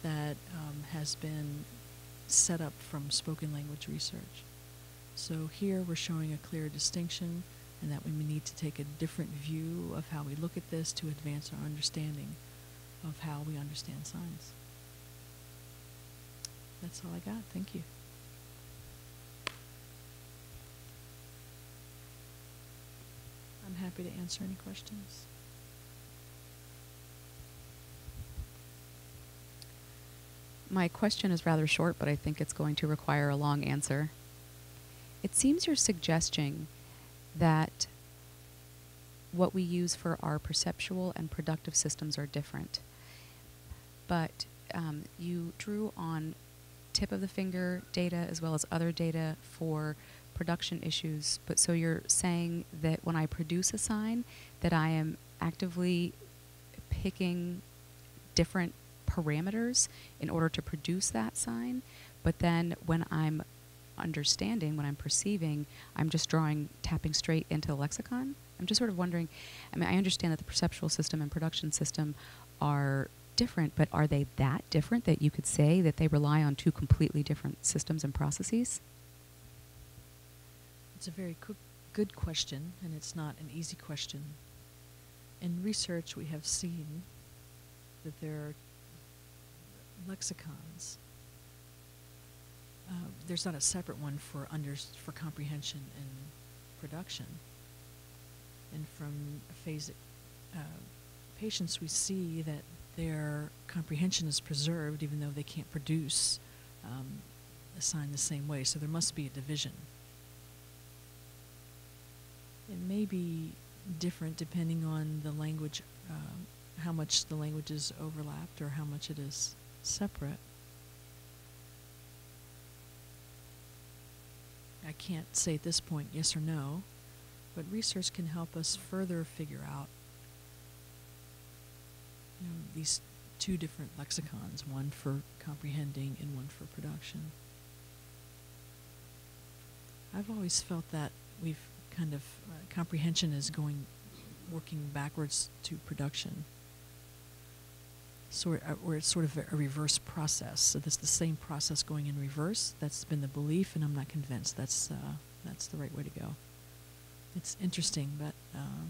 that um, has been set up from spoken language research. So here we're showing a clear distinction and that we may need to take a different view of how we look at this to advance our understanding of how we understand signs. That's all I got. Thank you. I'm happy to answer any questions. My question is rather short, but I think it's going to require a long answer. It seems you're suggesting that what we use for our perceptual and productive systems are different. But um, you drew on tip of the finger data as well as other data for production issues. But so you're saying that when I produce a sign, that I am actively picking different parameters in order to produce that sign. But then when I'm understanding, when I'm perceiving, I'm just drawing, tapping straight into the lexicon. I'm just sort of wondering. I mean, I understand that the perceptual system and production system are different, but are they that different that you could say that they rely on two completely different systems and processes? It's a very good question, and it's not an easy question. In research, we have seen that there are lexicons. Uh, there's not a separate one for under for comprehension and production. And from aphasic uh, patients, we see that their comprehension is preserved, even though they can't produce um, a sign the same way. So there must be a division. It may be different depending on the language, um, how much the language is overlapped or how much it is separate. I can't say at this point yes or no, but research can help us further figure out you know, these two different lexicons, one for comprehending and one for production. I've always felt that we've kind of uh, comprehension is going working backwards to production. Sort uh, or it's sort of a, reverse process. So this the same process going in reverse. That's been the belief, and I'm not convinced that's uh, that's the right way to go. It's interesting, but uh,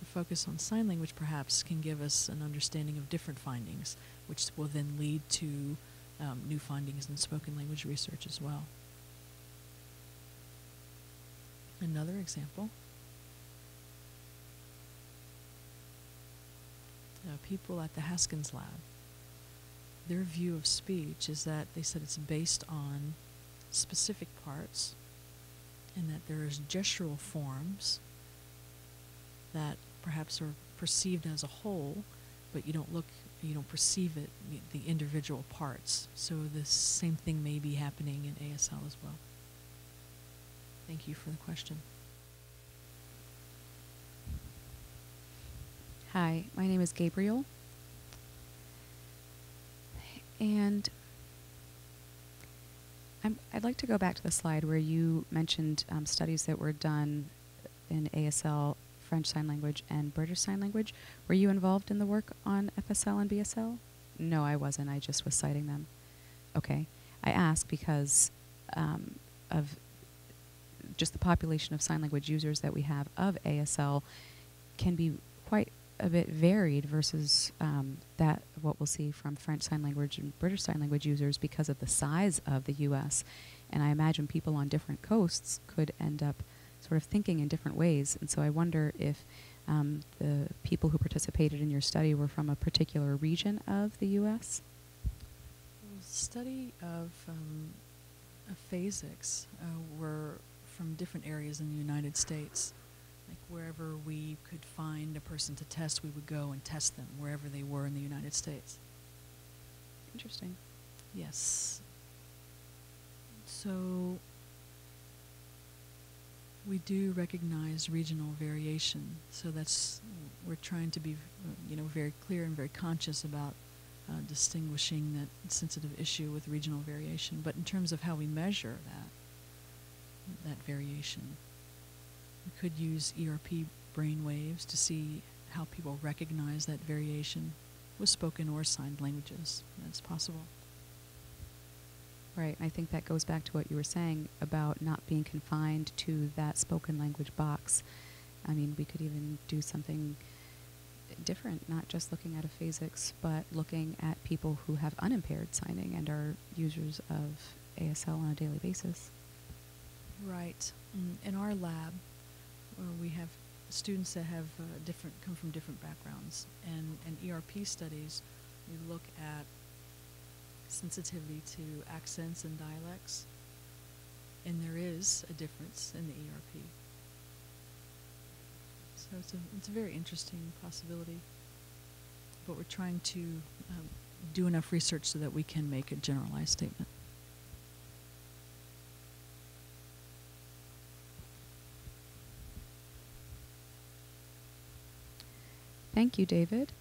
the focus on sign language perhaps can give us an understanding of different findings, which will then lead to um, new findings in spoken language research as well. Another example. Uh, people at the Haskins Lab, their view of speech is that they said it's based on specific parts and that there's gestural forms that perhaps are perceived as a whole, but you don't look, you don't perceive it, the individual parts. So the same thing may be happening in ASL as well. Thank you for the question. Hi, my name is Gabriel. And I'm, I'd like to go back to the slide where you mentioned um, studies that were done in ASL, French Sign Language, and British Sign Language. Were you involved in the work on FSL and BSL? No, I wasn't. I just was citing them. Okay. I ask because um, of just the population of sign language users that we have of ASL can be quite a bit varied versus um, that what we'll see from French Sign Language and British Sign Language users because of the size of the U.S. And I imagine people on different coasts could end up sort of thinking in different ways. And so I wonder if um, the people who participated in your study were from a particular region of the U.S. Study of, um, phasics uh, were from different areas in the United States. Like wherever we could find a person to test, we would go and test them wherever they were in the United States. Interesting. Yes. So we do recognize regional variation. So that's we're trying to be, you know, very clear and very conscious about uh, distinguishing that sensitive issue with regional variation. But in terms of how we measure that, that variation, We could use ERP brainwaves to see how people recognize that variation with spoken or signed languages. That's possible. Right. I think that goes back to what you were saying about not being confined to that spoken language box. I mean, we could even do something different, not just looking at aphasics, but looking at people who have unimpaired signing and are users of ASL on a daily basis. Right. Mm, In our lab, we have students that have uh, different come from different backgrounds, and in ERP studies, we look at sensitivity to accents and dialects, and there is a difference in the ERP. So it's a it's a very interesting possibility, but we're trying to um, do enough research so that we can make a generalized statement. Thank you, David.